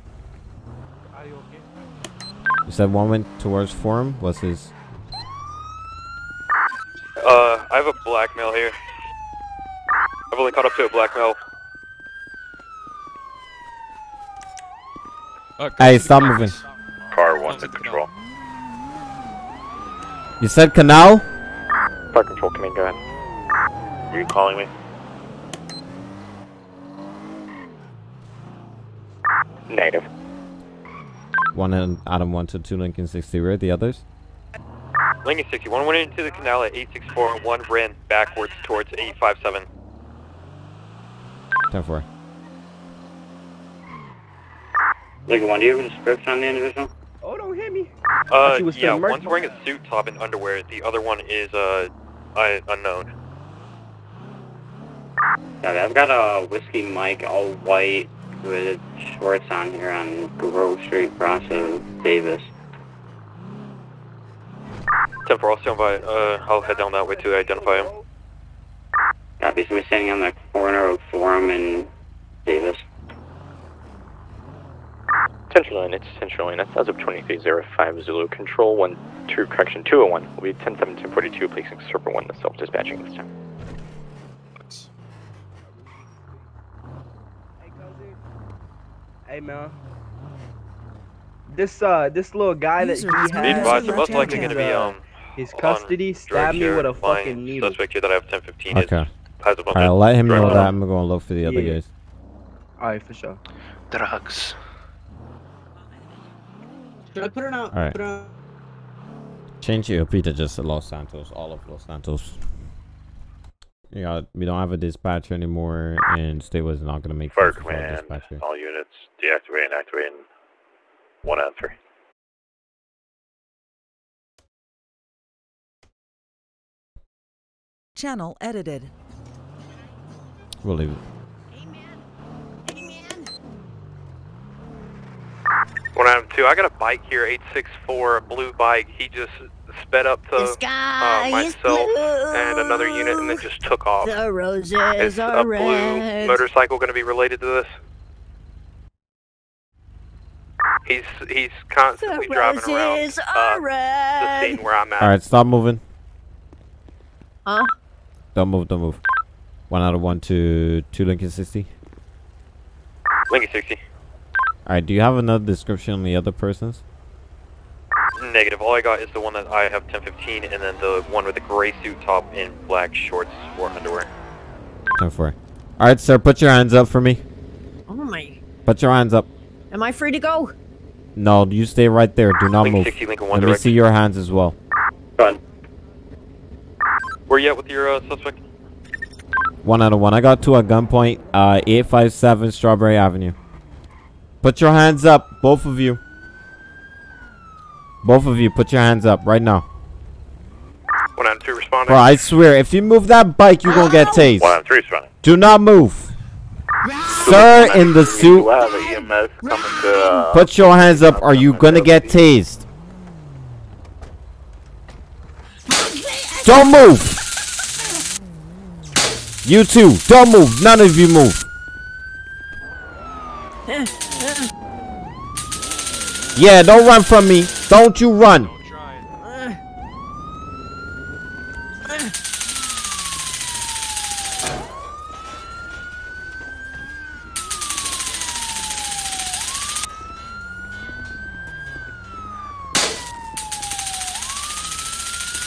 Are you said one went towards forum. What's his? Uh, I have a blackmail here. I've only caught up to a blackmail. Hey, stop moving. Car one to control. You said canal? Park control, come in, go ahead. Were you calling me? Negative. One in Adam one to two Lincoln sixty. Where are the others? Lincoln 60, one went into the canal at 864 and one ran backwards towards 857. Ten four. Lincoln one, do you have a description on the individual? Oh, don't hit me. Uh, you was yeah, still one's wearing a suit top and underwear, the other one is, uh, uh unknown. Yeah, I've got a whiskey mic, all white, with shorts on here on Grove Street, Crossing, Davis. 10 4, I'll stand by, uh, I'll head down that way to identify him. Copy, somebody standing on the corner of Forum and Davis. Central line, it's Central line. That's as of 2305 Zulu. Control 1, 2, correction 201. Will be 10-7, 1042, placing Serpent 1, the self-dispatching this time. Hey, Cozy. Hey, man. This uh, this little guy that he User has. disconnected advised, they're most likely going to be, um, His custody drug stabbed me with a fucking needle. Suspect here that I have 1015 Okay. is has a bunch Alright, let him know that. I'm gonna go look for the other guys. Alright, for sure. Drugs. Should I put it out? Alright. Put it out? Change your LP to just Los Santos, all of Los Santos. Yeah, we don't have a dispatcher anymore, and State was not gonna make Fire use of our command, dispatcher. all units, deactivate and activate in one out of three. Channel edited. We'll leave it. One item two. I got a bike here, 864, a blue bike. He just sped up to The sky uh, myself and another unit and then just took off. The roses Is are a blue motorcycle going to be related to this? He's he's constantly The driving around uh, are the scene where I'm at. Alright, stop moving. Huh? Don't move, don't move. One out of one to two Lincoln 60. Lincoln 60. Alright, do you have another description on the other persons? Negative. All I got is the one that I have 1015 and then the one with the gray suit top and black shorts or underwear. 10 4. Alright, sir, put your hands up for me. Oh my. Put your hands up. Am I free to go? No, you stay right there. Do not Lincoln move. 60, Lincoln Let one me see your hands as well. Where you at with your uh, suspect? One out of one. I got two at gunpoint. Uh, 857 Strawberry Avenue. Put your hands up, both of you. Both of you, put your hands up right now. One out of two responding. Bro, I swear, if you move that bike, you're gonna get tased. One out of three responding. Do not move. Sir in the suit, We'll have EMS coming to. Uh, put your hands up or you gonna get tased. Don't move. You too, don't move. None of you move. Yeah, don't run from me. Don't you run.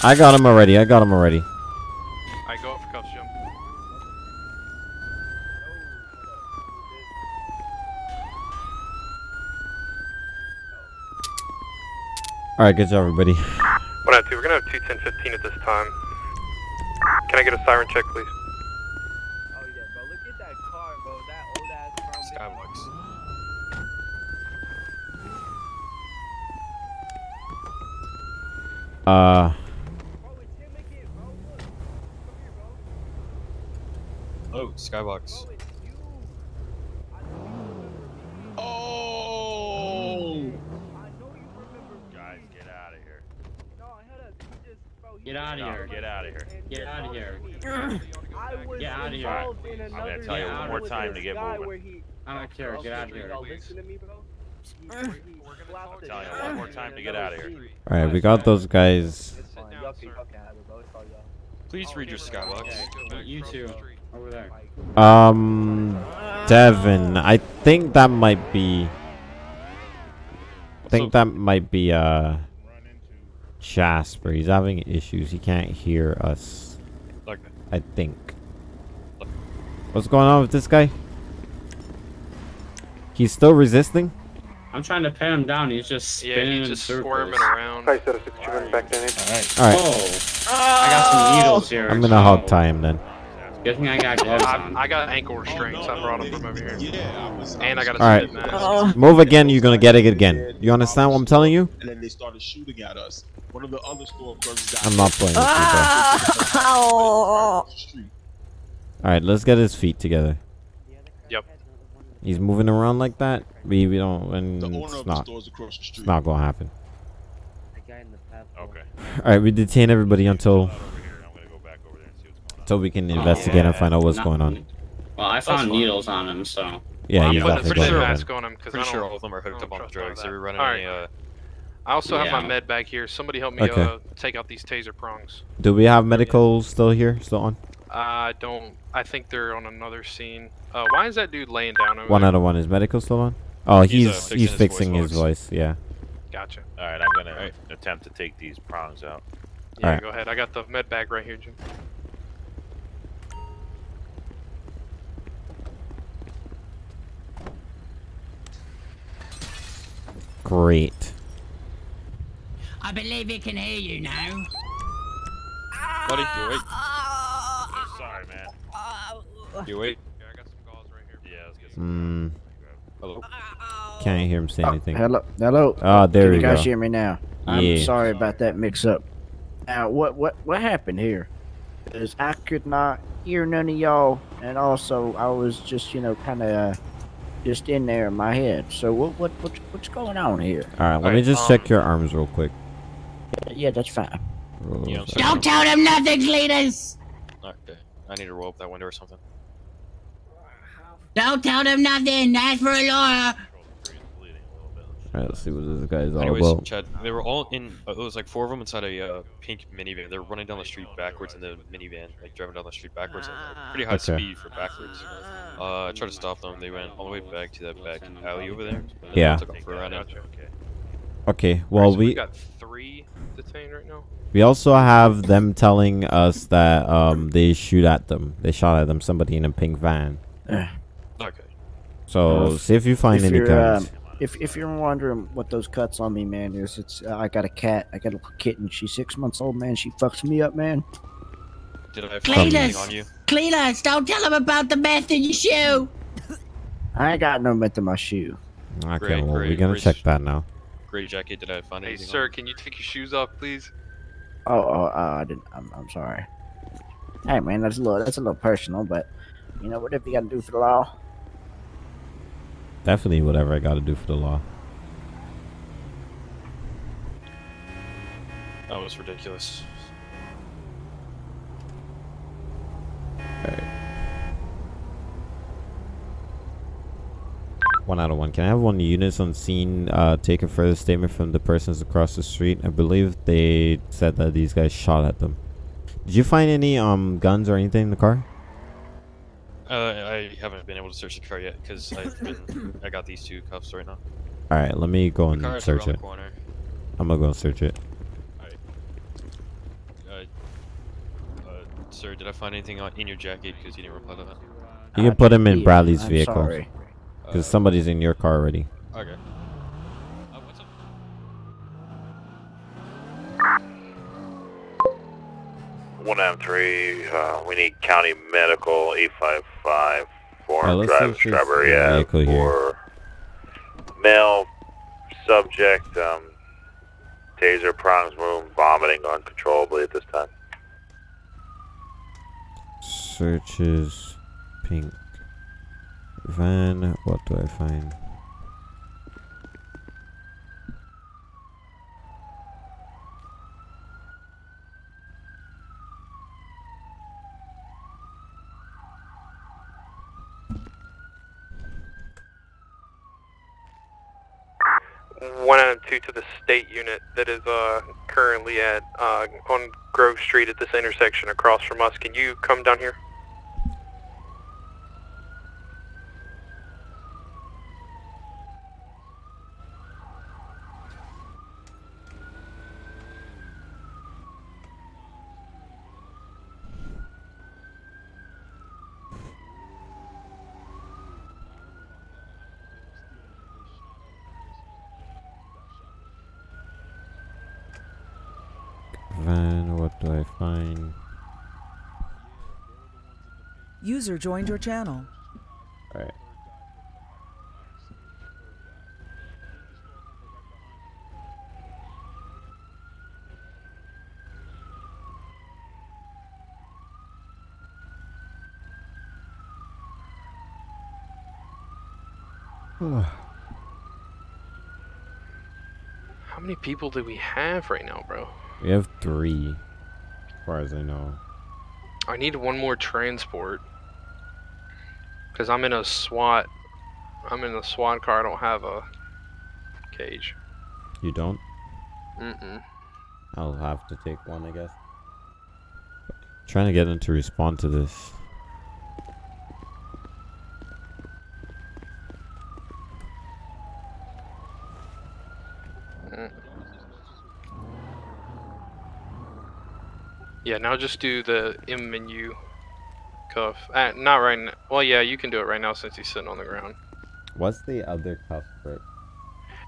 I got him already. I got him already. I go up for cuffs, Jim. All right, good job, everybody. One out of two. We're gonna have two ten fifteen at this time. Can I get a siren check, please? Oh yeah, but look at that car, bro. That old ass car. Skybox. Uh, Oh, Skybox. Oh! Guys, get out of here. Get out of here. Get out of here. Get out of here. Get out of here. involved in I'm another gonna tell you one more time to get guy moving. where he- I don't care. Get out of here. Y'all listen to me, bro? He- he slapped the Tell you one more time to get out of here. all right, we got those guys. It's fine. Y'all can- y'all can have it, bro. It's all y'all. Please read your Skybox. You two. Over there. Um, Devin, I think that might be. I think that might be uh Jasper. He's having issues. He can't hear us. Okay. I think. What's going on with this guy? He's still resisting. I'm trying to pin him down. He's just Yeah, spinning he's just circles. squirming around. I said a six two back then. Alright. All right. Oh. I got some needles here. I'm gonna hog tie him then. Good thing I got gloves I, on. I got ankle restraints. I brought them from over here. And I got a All right. spit mask. Move again. You're gonna get it again. You understand what I'm telling you? And then they started shooting at us. One of the other store clerks got I'm not playing with. Ah! All right, let's get his feet together. Yep. He's moving around like that. We we don't. And The owner it's of the not. store's across the It's not gonna happen. Okay. All right, we detain everybody until until we can investigate and find out what's Not- going on. Well, I found needles on him, so. Yeah, Well, I'm you putting a definitely spit got mask on him because I Pretty don't. sure all of them are hooked up on trust none of drugs. that. They were running All any, uh, I also have my med bag here. Somebody help me Okay. uh, take out these taser prongs. Do we have medical still here? Still on? I don't. I think they're on another scene. Uh, why is that dude laying down over One there? out of one. Is medical still on? Oh, He's, he's uh, he's, fixing his fixing voice his voice. Yeah. Gotcha. All right, I'm gonna attempt to take these prongs out. Yeah, Alright. go ahead. I got the med bag right here, Jim. Great. I believe he can hear you now. Buddy, you awake? Sorry, man. You awake? Yeah, I got some let's get Hmm. Hello? Can't hear him say anything. Hello, hello. Ah, there Can we you guys hear me now? I'm Yeah. sorry about that mix-up. Now, what what what happened here? Is I could not hear none of y'all, and also I was just you know kind of uh, just in there in my head. So what what what's what's going on here? All right, let me just check um, your arms real quick. Yeah, that's fine. Rolls. Don't tell them nothing, leaders. Okay. I need to roll up that window or something. Don't tell them nothing. Ask for a lawyer. All right, let's see what this guy's all Anyways, about. Chad, they were all in. Uh, it was like four of them inside a uh, pink minivan. They were running down the street backwards in the minivan, like driving down the street backwards, at pretty high Okay. speed for backwards. Uh, I tried to stop them. They went all the way back to that back alley over there. Yeah. Took off for a run. Okay, well so we we got three detained right now. we also have them telling us that um they shoot at them. They shot at them. Somebody in a pink van. Eh. Okay. So see if you find if any you're, guns. If if you're wondering what those cuts on me, man, is it's uh, I got a cat. I got a little kitten. She's six months old, man. She fucks me up, man. Did I find anything on you? Cletus, Cletus, don't tell him about the meth in your shoe. *laughs* I ain't got no meth in my shoe. Okay, Great, well we're gonna great. check that now. Great jacket. Did I find Hey, anything? sir, can you take your shoes off, please? Oh, oh, uh, I didn't. I'm, I'm sorry. Hey, man, that's a little that's a little personal, but you know whatever you got to do for the law. Definitely whatever I got to do for the law. That was ridiculous. One out of one. Can I have one units on scene uh, take a further statement from the persons across the street? I believe they said that these guys shot at them. Did you find any um guns or anything in the car? Uh, I haven't been able to search the car yet because I've *coughs* been. I got these two cuffs right now. All right, let me go The and car is search around it. the corner. I'm gonna go and search it. Uh, uh, sir, did I find anything in your jacket? Because you didn't reply to that. You can put him in Bradley's I'm vehicle. Because somebody's in your car already. Okay. One M three. Uh, we need county medical eight five five for Alright, drive Strawberry Ave vehicle here. for male subject. Um, taser prongs wound, vomiting uncontrollably at this time. Searches pink van. What do I find? One out of two to the state unit that is uh, currently at uh, on Grove Street at this intersection across from us. Can you come down here? Van. What do I find? User joined your channel. All right. *sighs* How many people do we have right now, bro? We have three, as far as I know. I need one more transport. Cause I'm in a SWAT. I'm in a SWAT car. I don't have a cage. You don't? Mm-mm. I'll have to take one, I guess. Trying to get them to respond to this. Mm. Yeah, now just do the M menu cuff. Uh, not right now. Well, yeah, you can do it right now since he's sitting on the ground. What's the other cuff for it?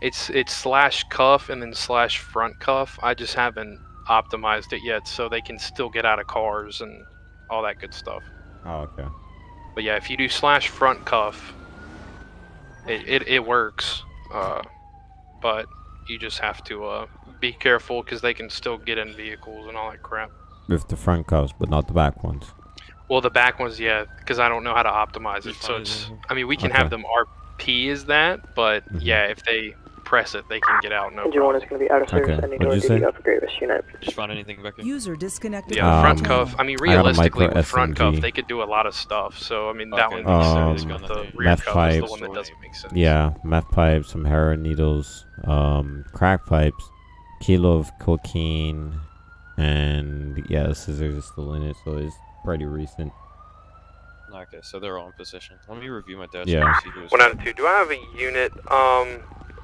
It's it's slash cuff and then slash front cuff. I just haven't optimized it yet, so they can still get out of cars and all that good stuff. Oh, okay. But yeah, if you do slash front cuff, it it, it works. Uh, but you just have to uh, be careful because they can still get in vehicles and all that crap. With the front cuffs, but not the back ones. Well, the back ones, yeah, because I don't know how to optimize it. So it's, I mean, we can have them RP is that, but yeah, if they press it, they can get out. No Engine one is going to be out of service. Okay, Ending what'd door you say? DB Alpha Great West Unit. Did you find anything back here? User disconnected. Yeah, the front Um, cuff. I mean, I got a realistically, micro with front cuff, they could do a lot of stuff. So I mean, that Okay. one makes Um, sense. But the rear meth cuff is the one that doesn't make sense. Yeah, meth pipes, some heroin needles, um, crack pipes, kilo of cocaine, and yeah, the scissors are still in it, so it's pretty recent. Okay, so they're all in position. Let me review my dash. Yeah. See who's One out of two. Do I have a unit um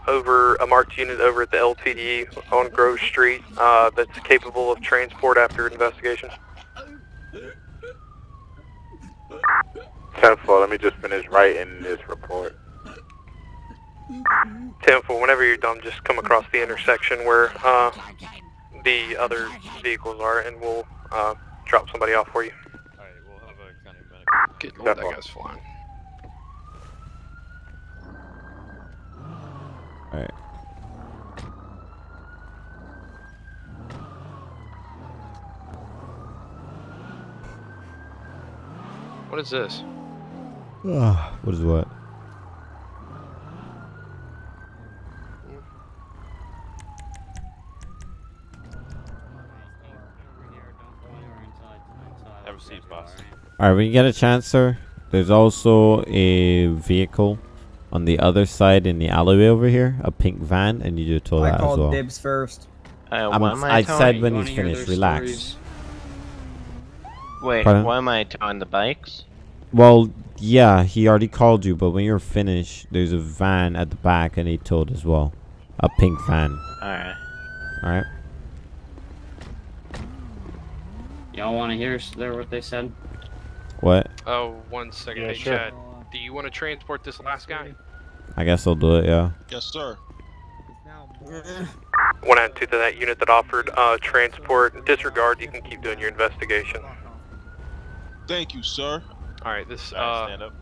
over a marked unit over at the LTD on Grove Street uh, that's capable of transport after investigation. 10 4, let me just finish writing this report. 10 4, whenever you're done, just come across the intersection where uh, the other vehicles are and we'll uh, drop somebody off for you. Good lord, that guy's flying. Alright. What is this? Ah, what is what? Have received, boss. Alright, when you get a chance, sir, there's also a vehicle on the other side in the alleyway over here, a pink van, and you do tow I that as called well. dibs first. Uh, I'm- why am I I said when wanna he's finished, relax. stories? Wait, Pardon? why am I towing the bikes? Well, yeah, he already called you, but when you're finished, there's a van at the back, and he towed as well. A pink van. Alright. Alright. Y'all want to hear there what they said? What? Oh, one second. Yeah, hey, sure. Chad, do you want to transport this last guy? I guess I'll do it, yeah. Yes, sir. One out two to that unit that offered uh, transport. Disregard, you can keep doing your investigation. Thank you, sir. Alright, this, Alright, uh, stand up.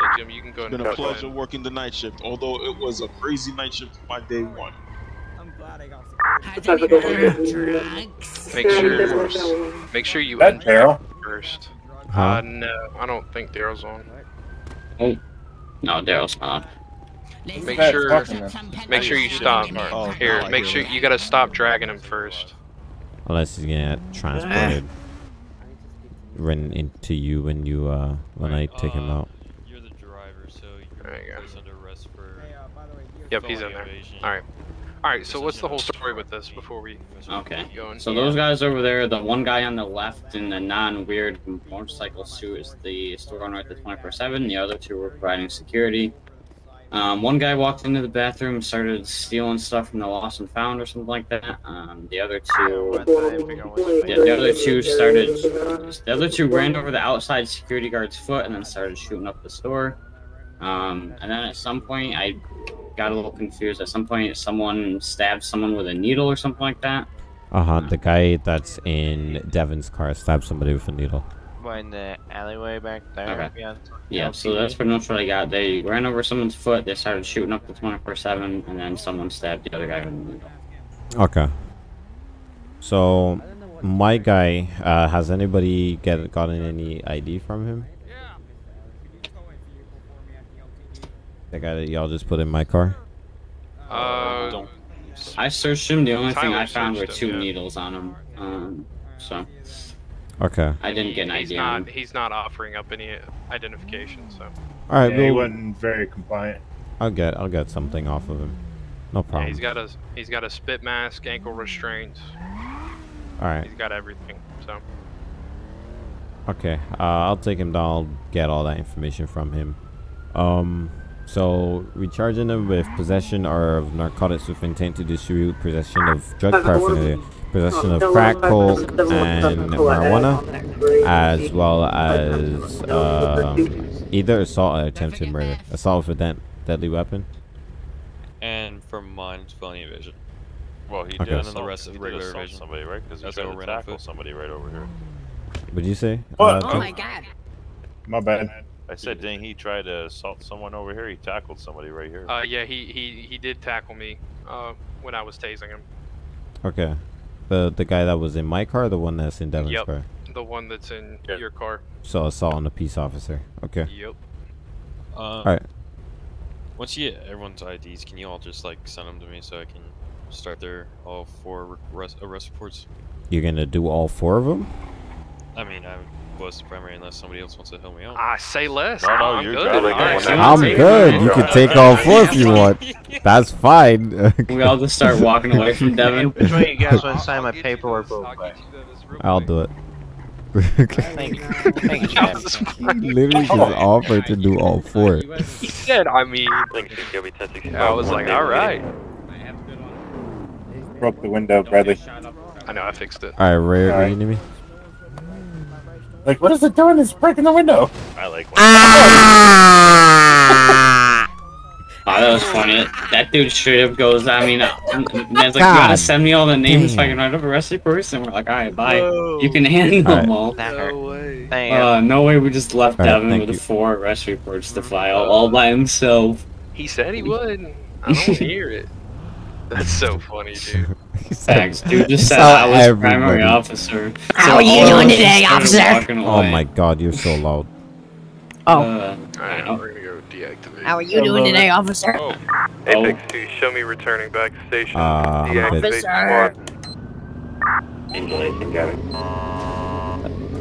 yeah, Jim, you can go It's and been a go ahead. pleasure working the night shift, although it was a crazy night shift my day one. I'm glad I got some. Make sure, make sure you That unjack first. Huh? Uh, no, I don't think Daryl's on. Oh, no, Daryl's not. Make That's sure, make sure you stop. Oh, Here, now I make sure you gotta stop dragging him first. Unless he's gonna get transported. Run into you when you, uh, when I take him out. You're the driver, so you're There you under arrest for. Yep, he's in there. evasion. Alright. Alright, so what's the whole story with this before we Okay. keep going? So those guys over there, the one guy on the left in the non-weird motorcycle suit is the store owner at the 24/7. The other two were providing security. Um, one guy walked into the bathroom, started stealing stuff from the lost and found or something like that. Um, the other two, yeah, the other two started. The other two ran over the outside security guard's foot and then started shooting up the store. Um, and then at some point, I got a little confused. At some point, someone stabbed someone with a needle or something like that. Uh huh. The guy that's in Devin's car stabbed somebody with a needle. Why in the alleyway back there? Okay. Yeah. Yeah, so that's pretty much what I got. They ran over someone's foot, they started shooting up the 24 7, and then someone stabbed the other guy with a needle. Okay. So, my guy, uh, has anybody get gotten any ID from him? The guy that y'all just put in my car? Uh, I searched him, the only thing I found were two him, yeah. needles on him. Um, so Okay. I didn't get an he's ID on not, he's not offering up any identification, so. Alright, Yeah, he wasn't very compliant. I'll get, I'll get something off of him. No Yeah, problem. he's got a he's got a spit mask, ankle restraints. Alright. He's got everything. So Okay, uh, I'll take him down. I'll get all that information from him. Um, so we recharging them with possession or of narcotics with intent to distribute, possession of drug paraphernalia, possession of crack, coke, and marijuana, as well as um, either assault or attempted murder. Assault with a dead- deadly weapon. And for mine, it's felony evasion. Well, he Okay. did And then the rest of he regular did assault evasion. somebody, right? Because he That's tried to we're tackle somebody right over here. What'd you say? What? Uh, Oh Tim? my God. My bad. I said, didn't he try to assault someone over here? He tackled somebody right here. uh yeah, he he he did tackle me uh when I was tasing him. Okay. The the guy that was in my car, or the one that's in Devin's Yep. car. The one that's in your car. So assault on a peace officer. Okay. Yep. Um, Alright. Once you get everyone's IDs, can you all just like send them to me so I can start their all four arrest, arrest reports? You're gonna do all four of them? I mean, I was the primary unless somebody else wants to help me out. I say less. No, no, I'm you're good. good. All right, so I'm take good. You can take all four if you want. *laughs* That's fine. *laughs* We all just start walking away from *laughs* Devin. Which one you guys want to sign my paperwork over by? I'll do it. he literally just offered to do all four. He said, I mean, I was like, all right. Broke the window, Bradley. I know, I fixed it. Alright, Ray, Alright. you need me? Like, what is it doing? It's breaking the window. I like Ah! Oh, that was funny. That dude straight up goes, I mean, uh, man's like, you God gotta send me all the names so I damn. can write up a recipe person. We're like, alright, bye. You can handle Alright. them all. That hurt. Uh, no way we just left Alright, Devin with you. four arrest reports to file all by himself. He said he would. I *laughs* don't hear it. That's so funny, dude. *laughs* Facts, dude just He said saw I was everybody. primary officer. How are you doing today, officer? Oh my god, you're so loud. Oh. Uh, Alright, we're gonna go deactivate. How are you doing today, officer? Oh, Apex 2, show me returning back to station. Uh, I'm Deactivate good. Officer. squad.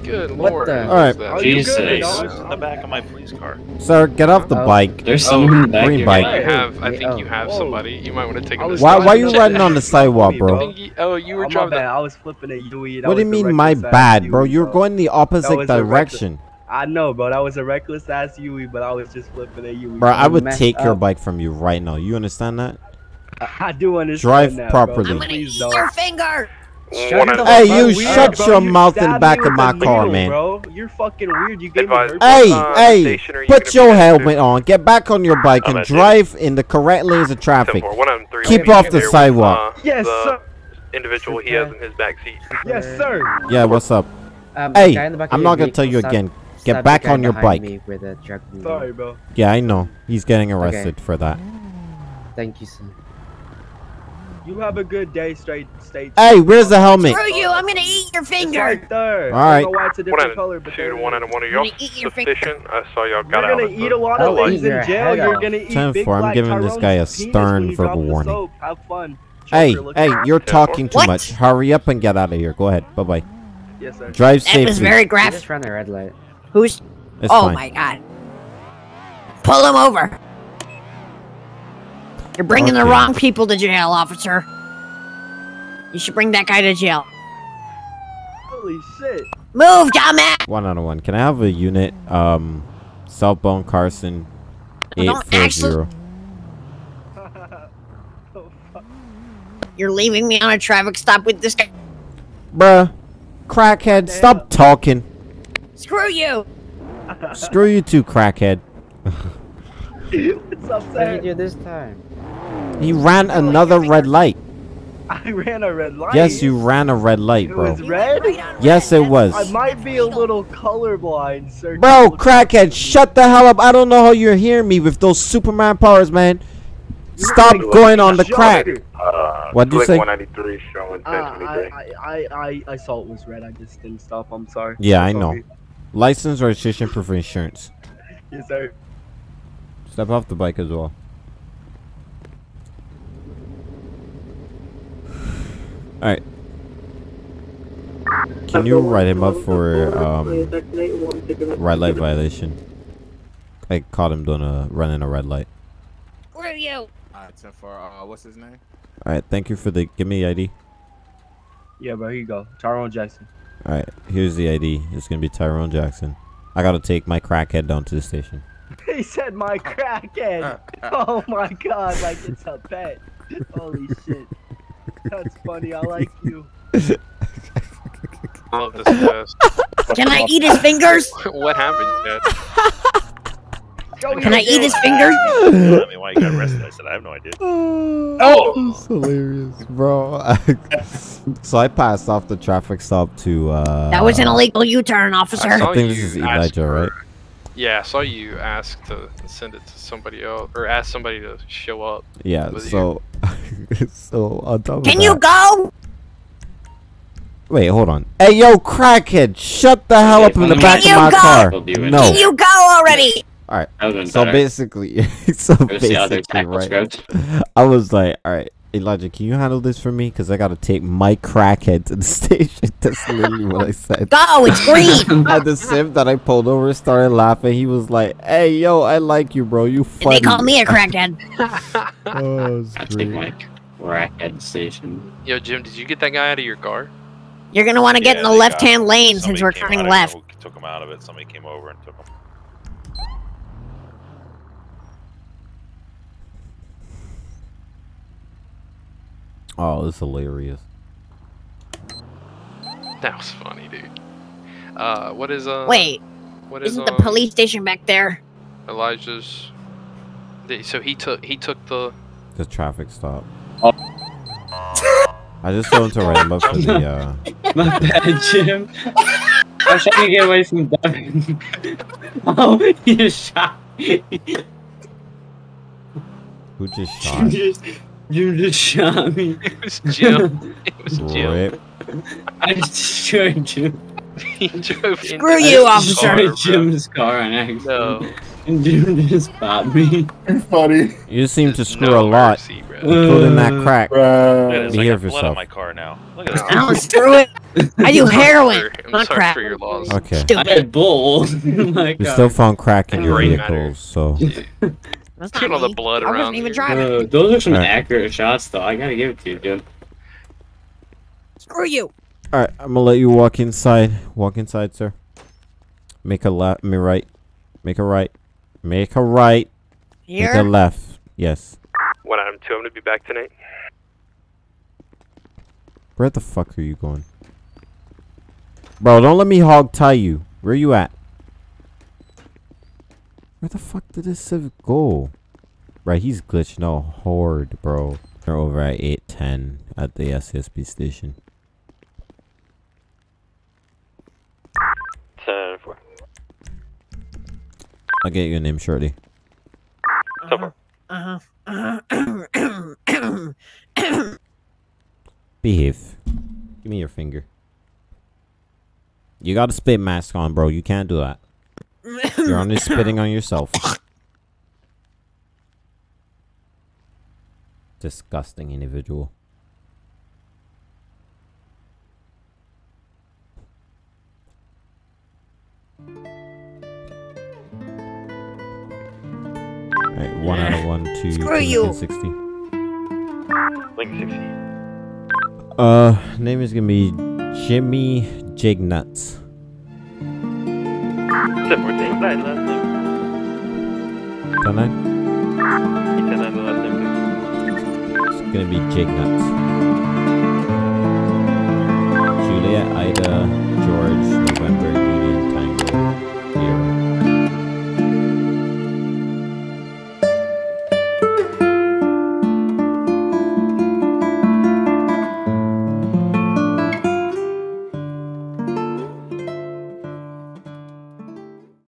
Good What lord. the- Alright. that? Are you Jesus. good, in the back of my police car? Sir, get off the Oh. bike. There's oh, someone in the back green here. bike. I have. I think you oh. have somebody. You might want to take I him Why, are you riding on the sidewalk, bro? think Oh, you were Oh, my driving. bad. I was flipping at Yui. What do you mean, my bad, bro? You're going the opposite was a reckless- direction. I know, bro. That was a reckless ass Yui, but I was just flipping at Yui. Bro, I would messed take your bike from you right now. You understand that? I do understand Drive that, properly. Bro. I'm gonna eat your finger. One Hey, you Weird, shut bro. your You mouth in the back me of my the car, needle, man. Bro, you're fucking weird. You gave Advise- me Hey, Uh, hey, you put your helmet on. Get back on your bike and at it. drive in the correct lanes of traffic. 10-4. One out of three Keep off the there with, sidewalk. uh, Yes, sir. Individual he has in his back seat. *laughs* Yes, sir. Yeah, what's up? Um, Hey, the guy in the back of I'm not gonna tell you stabbed- again. Get back on your bike. me with a drug needle. Sorry, bro. Yeah, I know. He's getting arrested for that. Thank you, sir. You have a good day, straight state. Hey, where's the helmet? Screw you. I'm gonna eat your It's finger. right there. All I right. don't know why it's a One different out color, of but two there to it one is. out of one of I'm y'all gonna eat your finger. I saw y'all You're got out gonna eat a lot I'll of things your in jail. head You're gonna eat Ten big four, I'm black giving this guy a stern when verbal the warning. Have fun. Hey, hey, you're talking too What? much. Hurry up and get out of here. Go ahead. Bye bye. Yes, sir. Drive safely. That was very graphic. just ran a red light. Who's? It's oh fine. my god. Pull him over. You're bringing the wrong people to jail, officer. You should bring that guy to jail. Holy shit. Move, dumbass. One out of one. Can I have a unit? Um, Southbound Carson, eight Don't four actually- zero. You're leaving me on a traffic stop with this guy. Bruh, crackhead, stop talking. Screw you. Screw you too, crackhead. *laughs* What's up, What did you do this time? He ran another red light. *laughs* I ran a red light. Yes, you ran a red light, bro. It was red? Yes, it was. I might be a little colorblind, sir. Bro, crackhead, shut the hell up. I don't know how you're hearing me with those Superman powers, man. Stop going on the crack. Uh, what do you say? 193 showing Uh, I, I, I, I saw it was red. I just didn't stop. I'm sorry. Yeah, I I'm know. sorry. License, registration, proof of insurance. Yes, sir. Step off the bike as well. Alright. Can you write him up for um, red light violation? I caught him doing a running a red light. Where are you. Alright, 10 for, uh, what's his name? Alright, thank you for the give me the ID. Yeah, bro. Here you go. Tyrone Jackson. Alright, here's the ID. It's gonna be Tyrone Jackson. I gotta take my crackhead down to the station. *laughs* he said my crackhead. *laughs* oh my god, like it's a pet. Holy shit. That's funny. I like you. I love this guest. *laughs* Can I eat his fingers? *laughs* what happened, Dad? Can I eat his fingers? I mean, why you got arrested? I said, I have no idea. *laughs* Oh, it's hilarious, bro. so I passed off the traffic stop to. uh That was an illegal U-turn, officer. I I think this is ask Elijah, right? Yeah, I saw you ask to send it to somebody else, or ask somebody to show up. Yeah. so you. *laughs* So, so on top of Can that, you go? Wait, hold on. Hey, yo, crackhead, shut the hell up in the back of my go? car. I'll do it. No. Can you go already? All right. That would've been So better. basically, *laughs* so Go basically, right? *laughs* I was like, all right, Elijah, can you handle this for me? Because I gotta take my crackhead to the *laughs* station. That's literally what I said. Go, it's green. At the sim that I pulled over, started laughing. He was like, "Hey, yo, I like you, bro. You And funny." they call me a crackhead. *laughs* oh, *laughs* it's I take great. my crackhead station. Yo, Jim, did you get that guy out of your car? You're gonna want to get Yeah, in the left-hand him. lane since we're came- I turning left. Took him out of it. Somebody came over and took him. Oh, this is hilarious. That was funny, dude. Uh, what is uh? Wait, what is isn't the um, police station back there? Elijah's? So he took he took the. The traffic stop. Oh. I just told him to write for the, uh... *laughs* My bad, Jim. I was trying to get away from Devin. *laughs* oh, he just shot me. Who just You *laughs* shot? Just, you just shot me. *laughs* It was Jim. *laughs* It was Jim. I just destroyed Jim. he drove Screw you, car, officer. Destroyed. Jim's car on accident. No. And Jim just popped me. Funny. You seem to screw no a lot. mercy, bro. Including that uh, crack. Look at this, I Behave got blood on yourself. my car now. Look at I don't screw it. I do heroin, I'm not sorry crack. for your loss. Okay. I Stupid. had bull. *laughs* Oh my You still found crack in your vehicles, matter. so... That's Look at all not the blood I around wasn't even here. driving. Uh, those are some Alright. accurate shots, though. I gotta give it to you, Jim. Screw you. Alright, I'm gonna let you walk inside. Walk inside, sir. Make a left, me right. Make a right. Make a right. Here. Make a left. Yes. One item two, I'm gonna be back tonight. Where the fuck are you going? Bro, don't let me hog tie you. Where you at? Where the fuck did this Civic go? Right, he's glitching out horde, bro. They're over at 810 at the SSB station. Ten four. I'll get you a name shortly. So far. Uh huh. Behave. Give me your finger. You got a spit mask on, bro. You can't do that. *laughs* You're only spitting on yourself. Disgusting individual. Alright, one out of one, two, Screw two, you. 60. Link sixty. Uh, name is gonna be Jimmy 这不是这一来了？Don't I? last. It's gonna be Jake Nuts. Julia, Ida, George, November,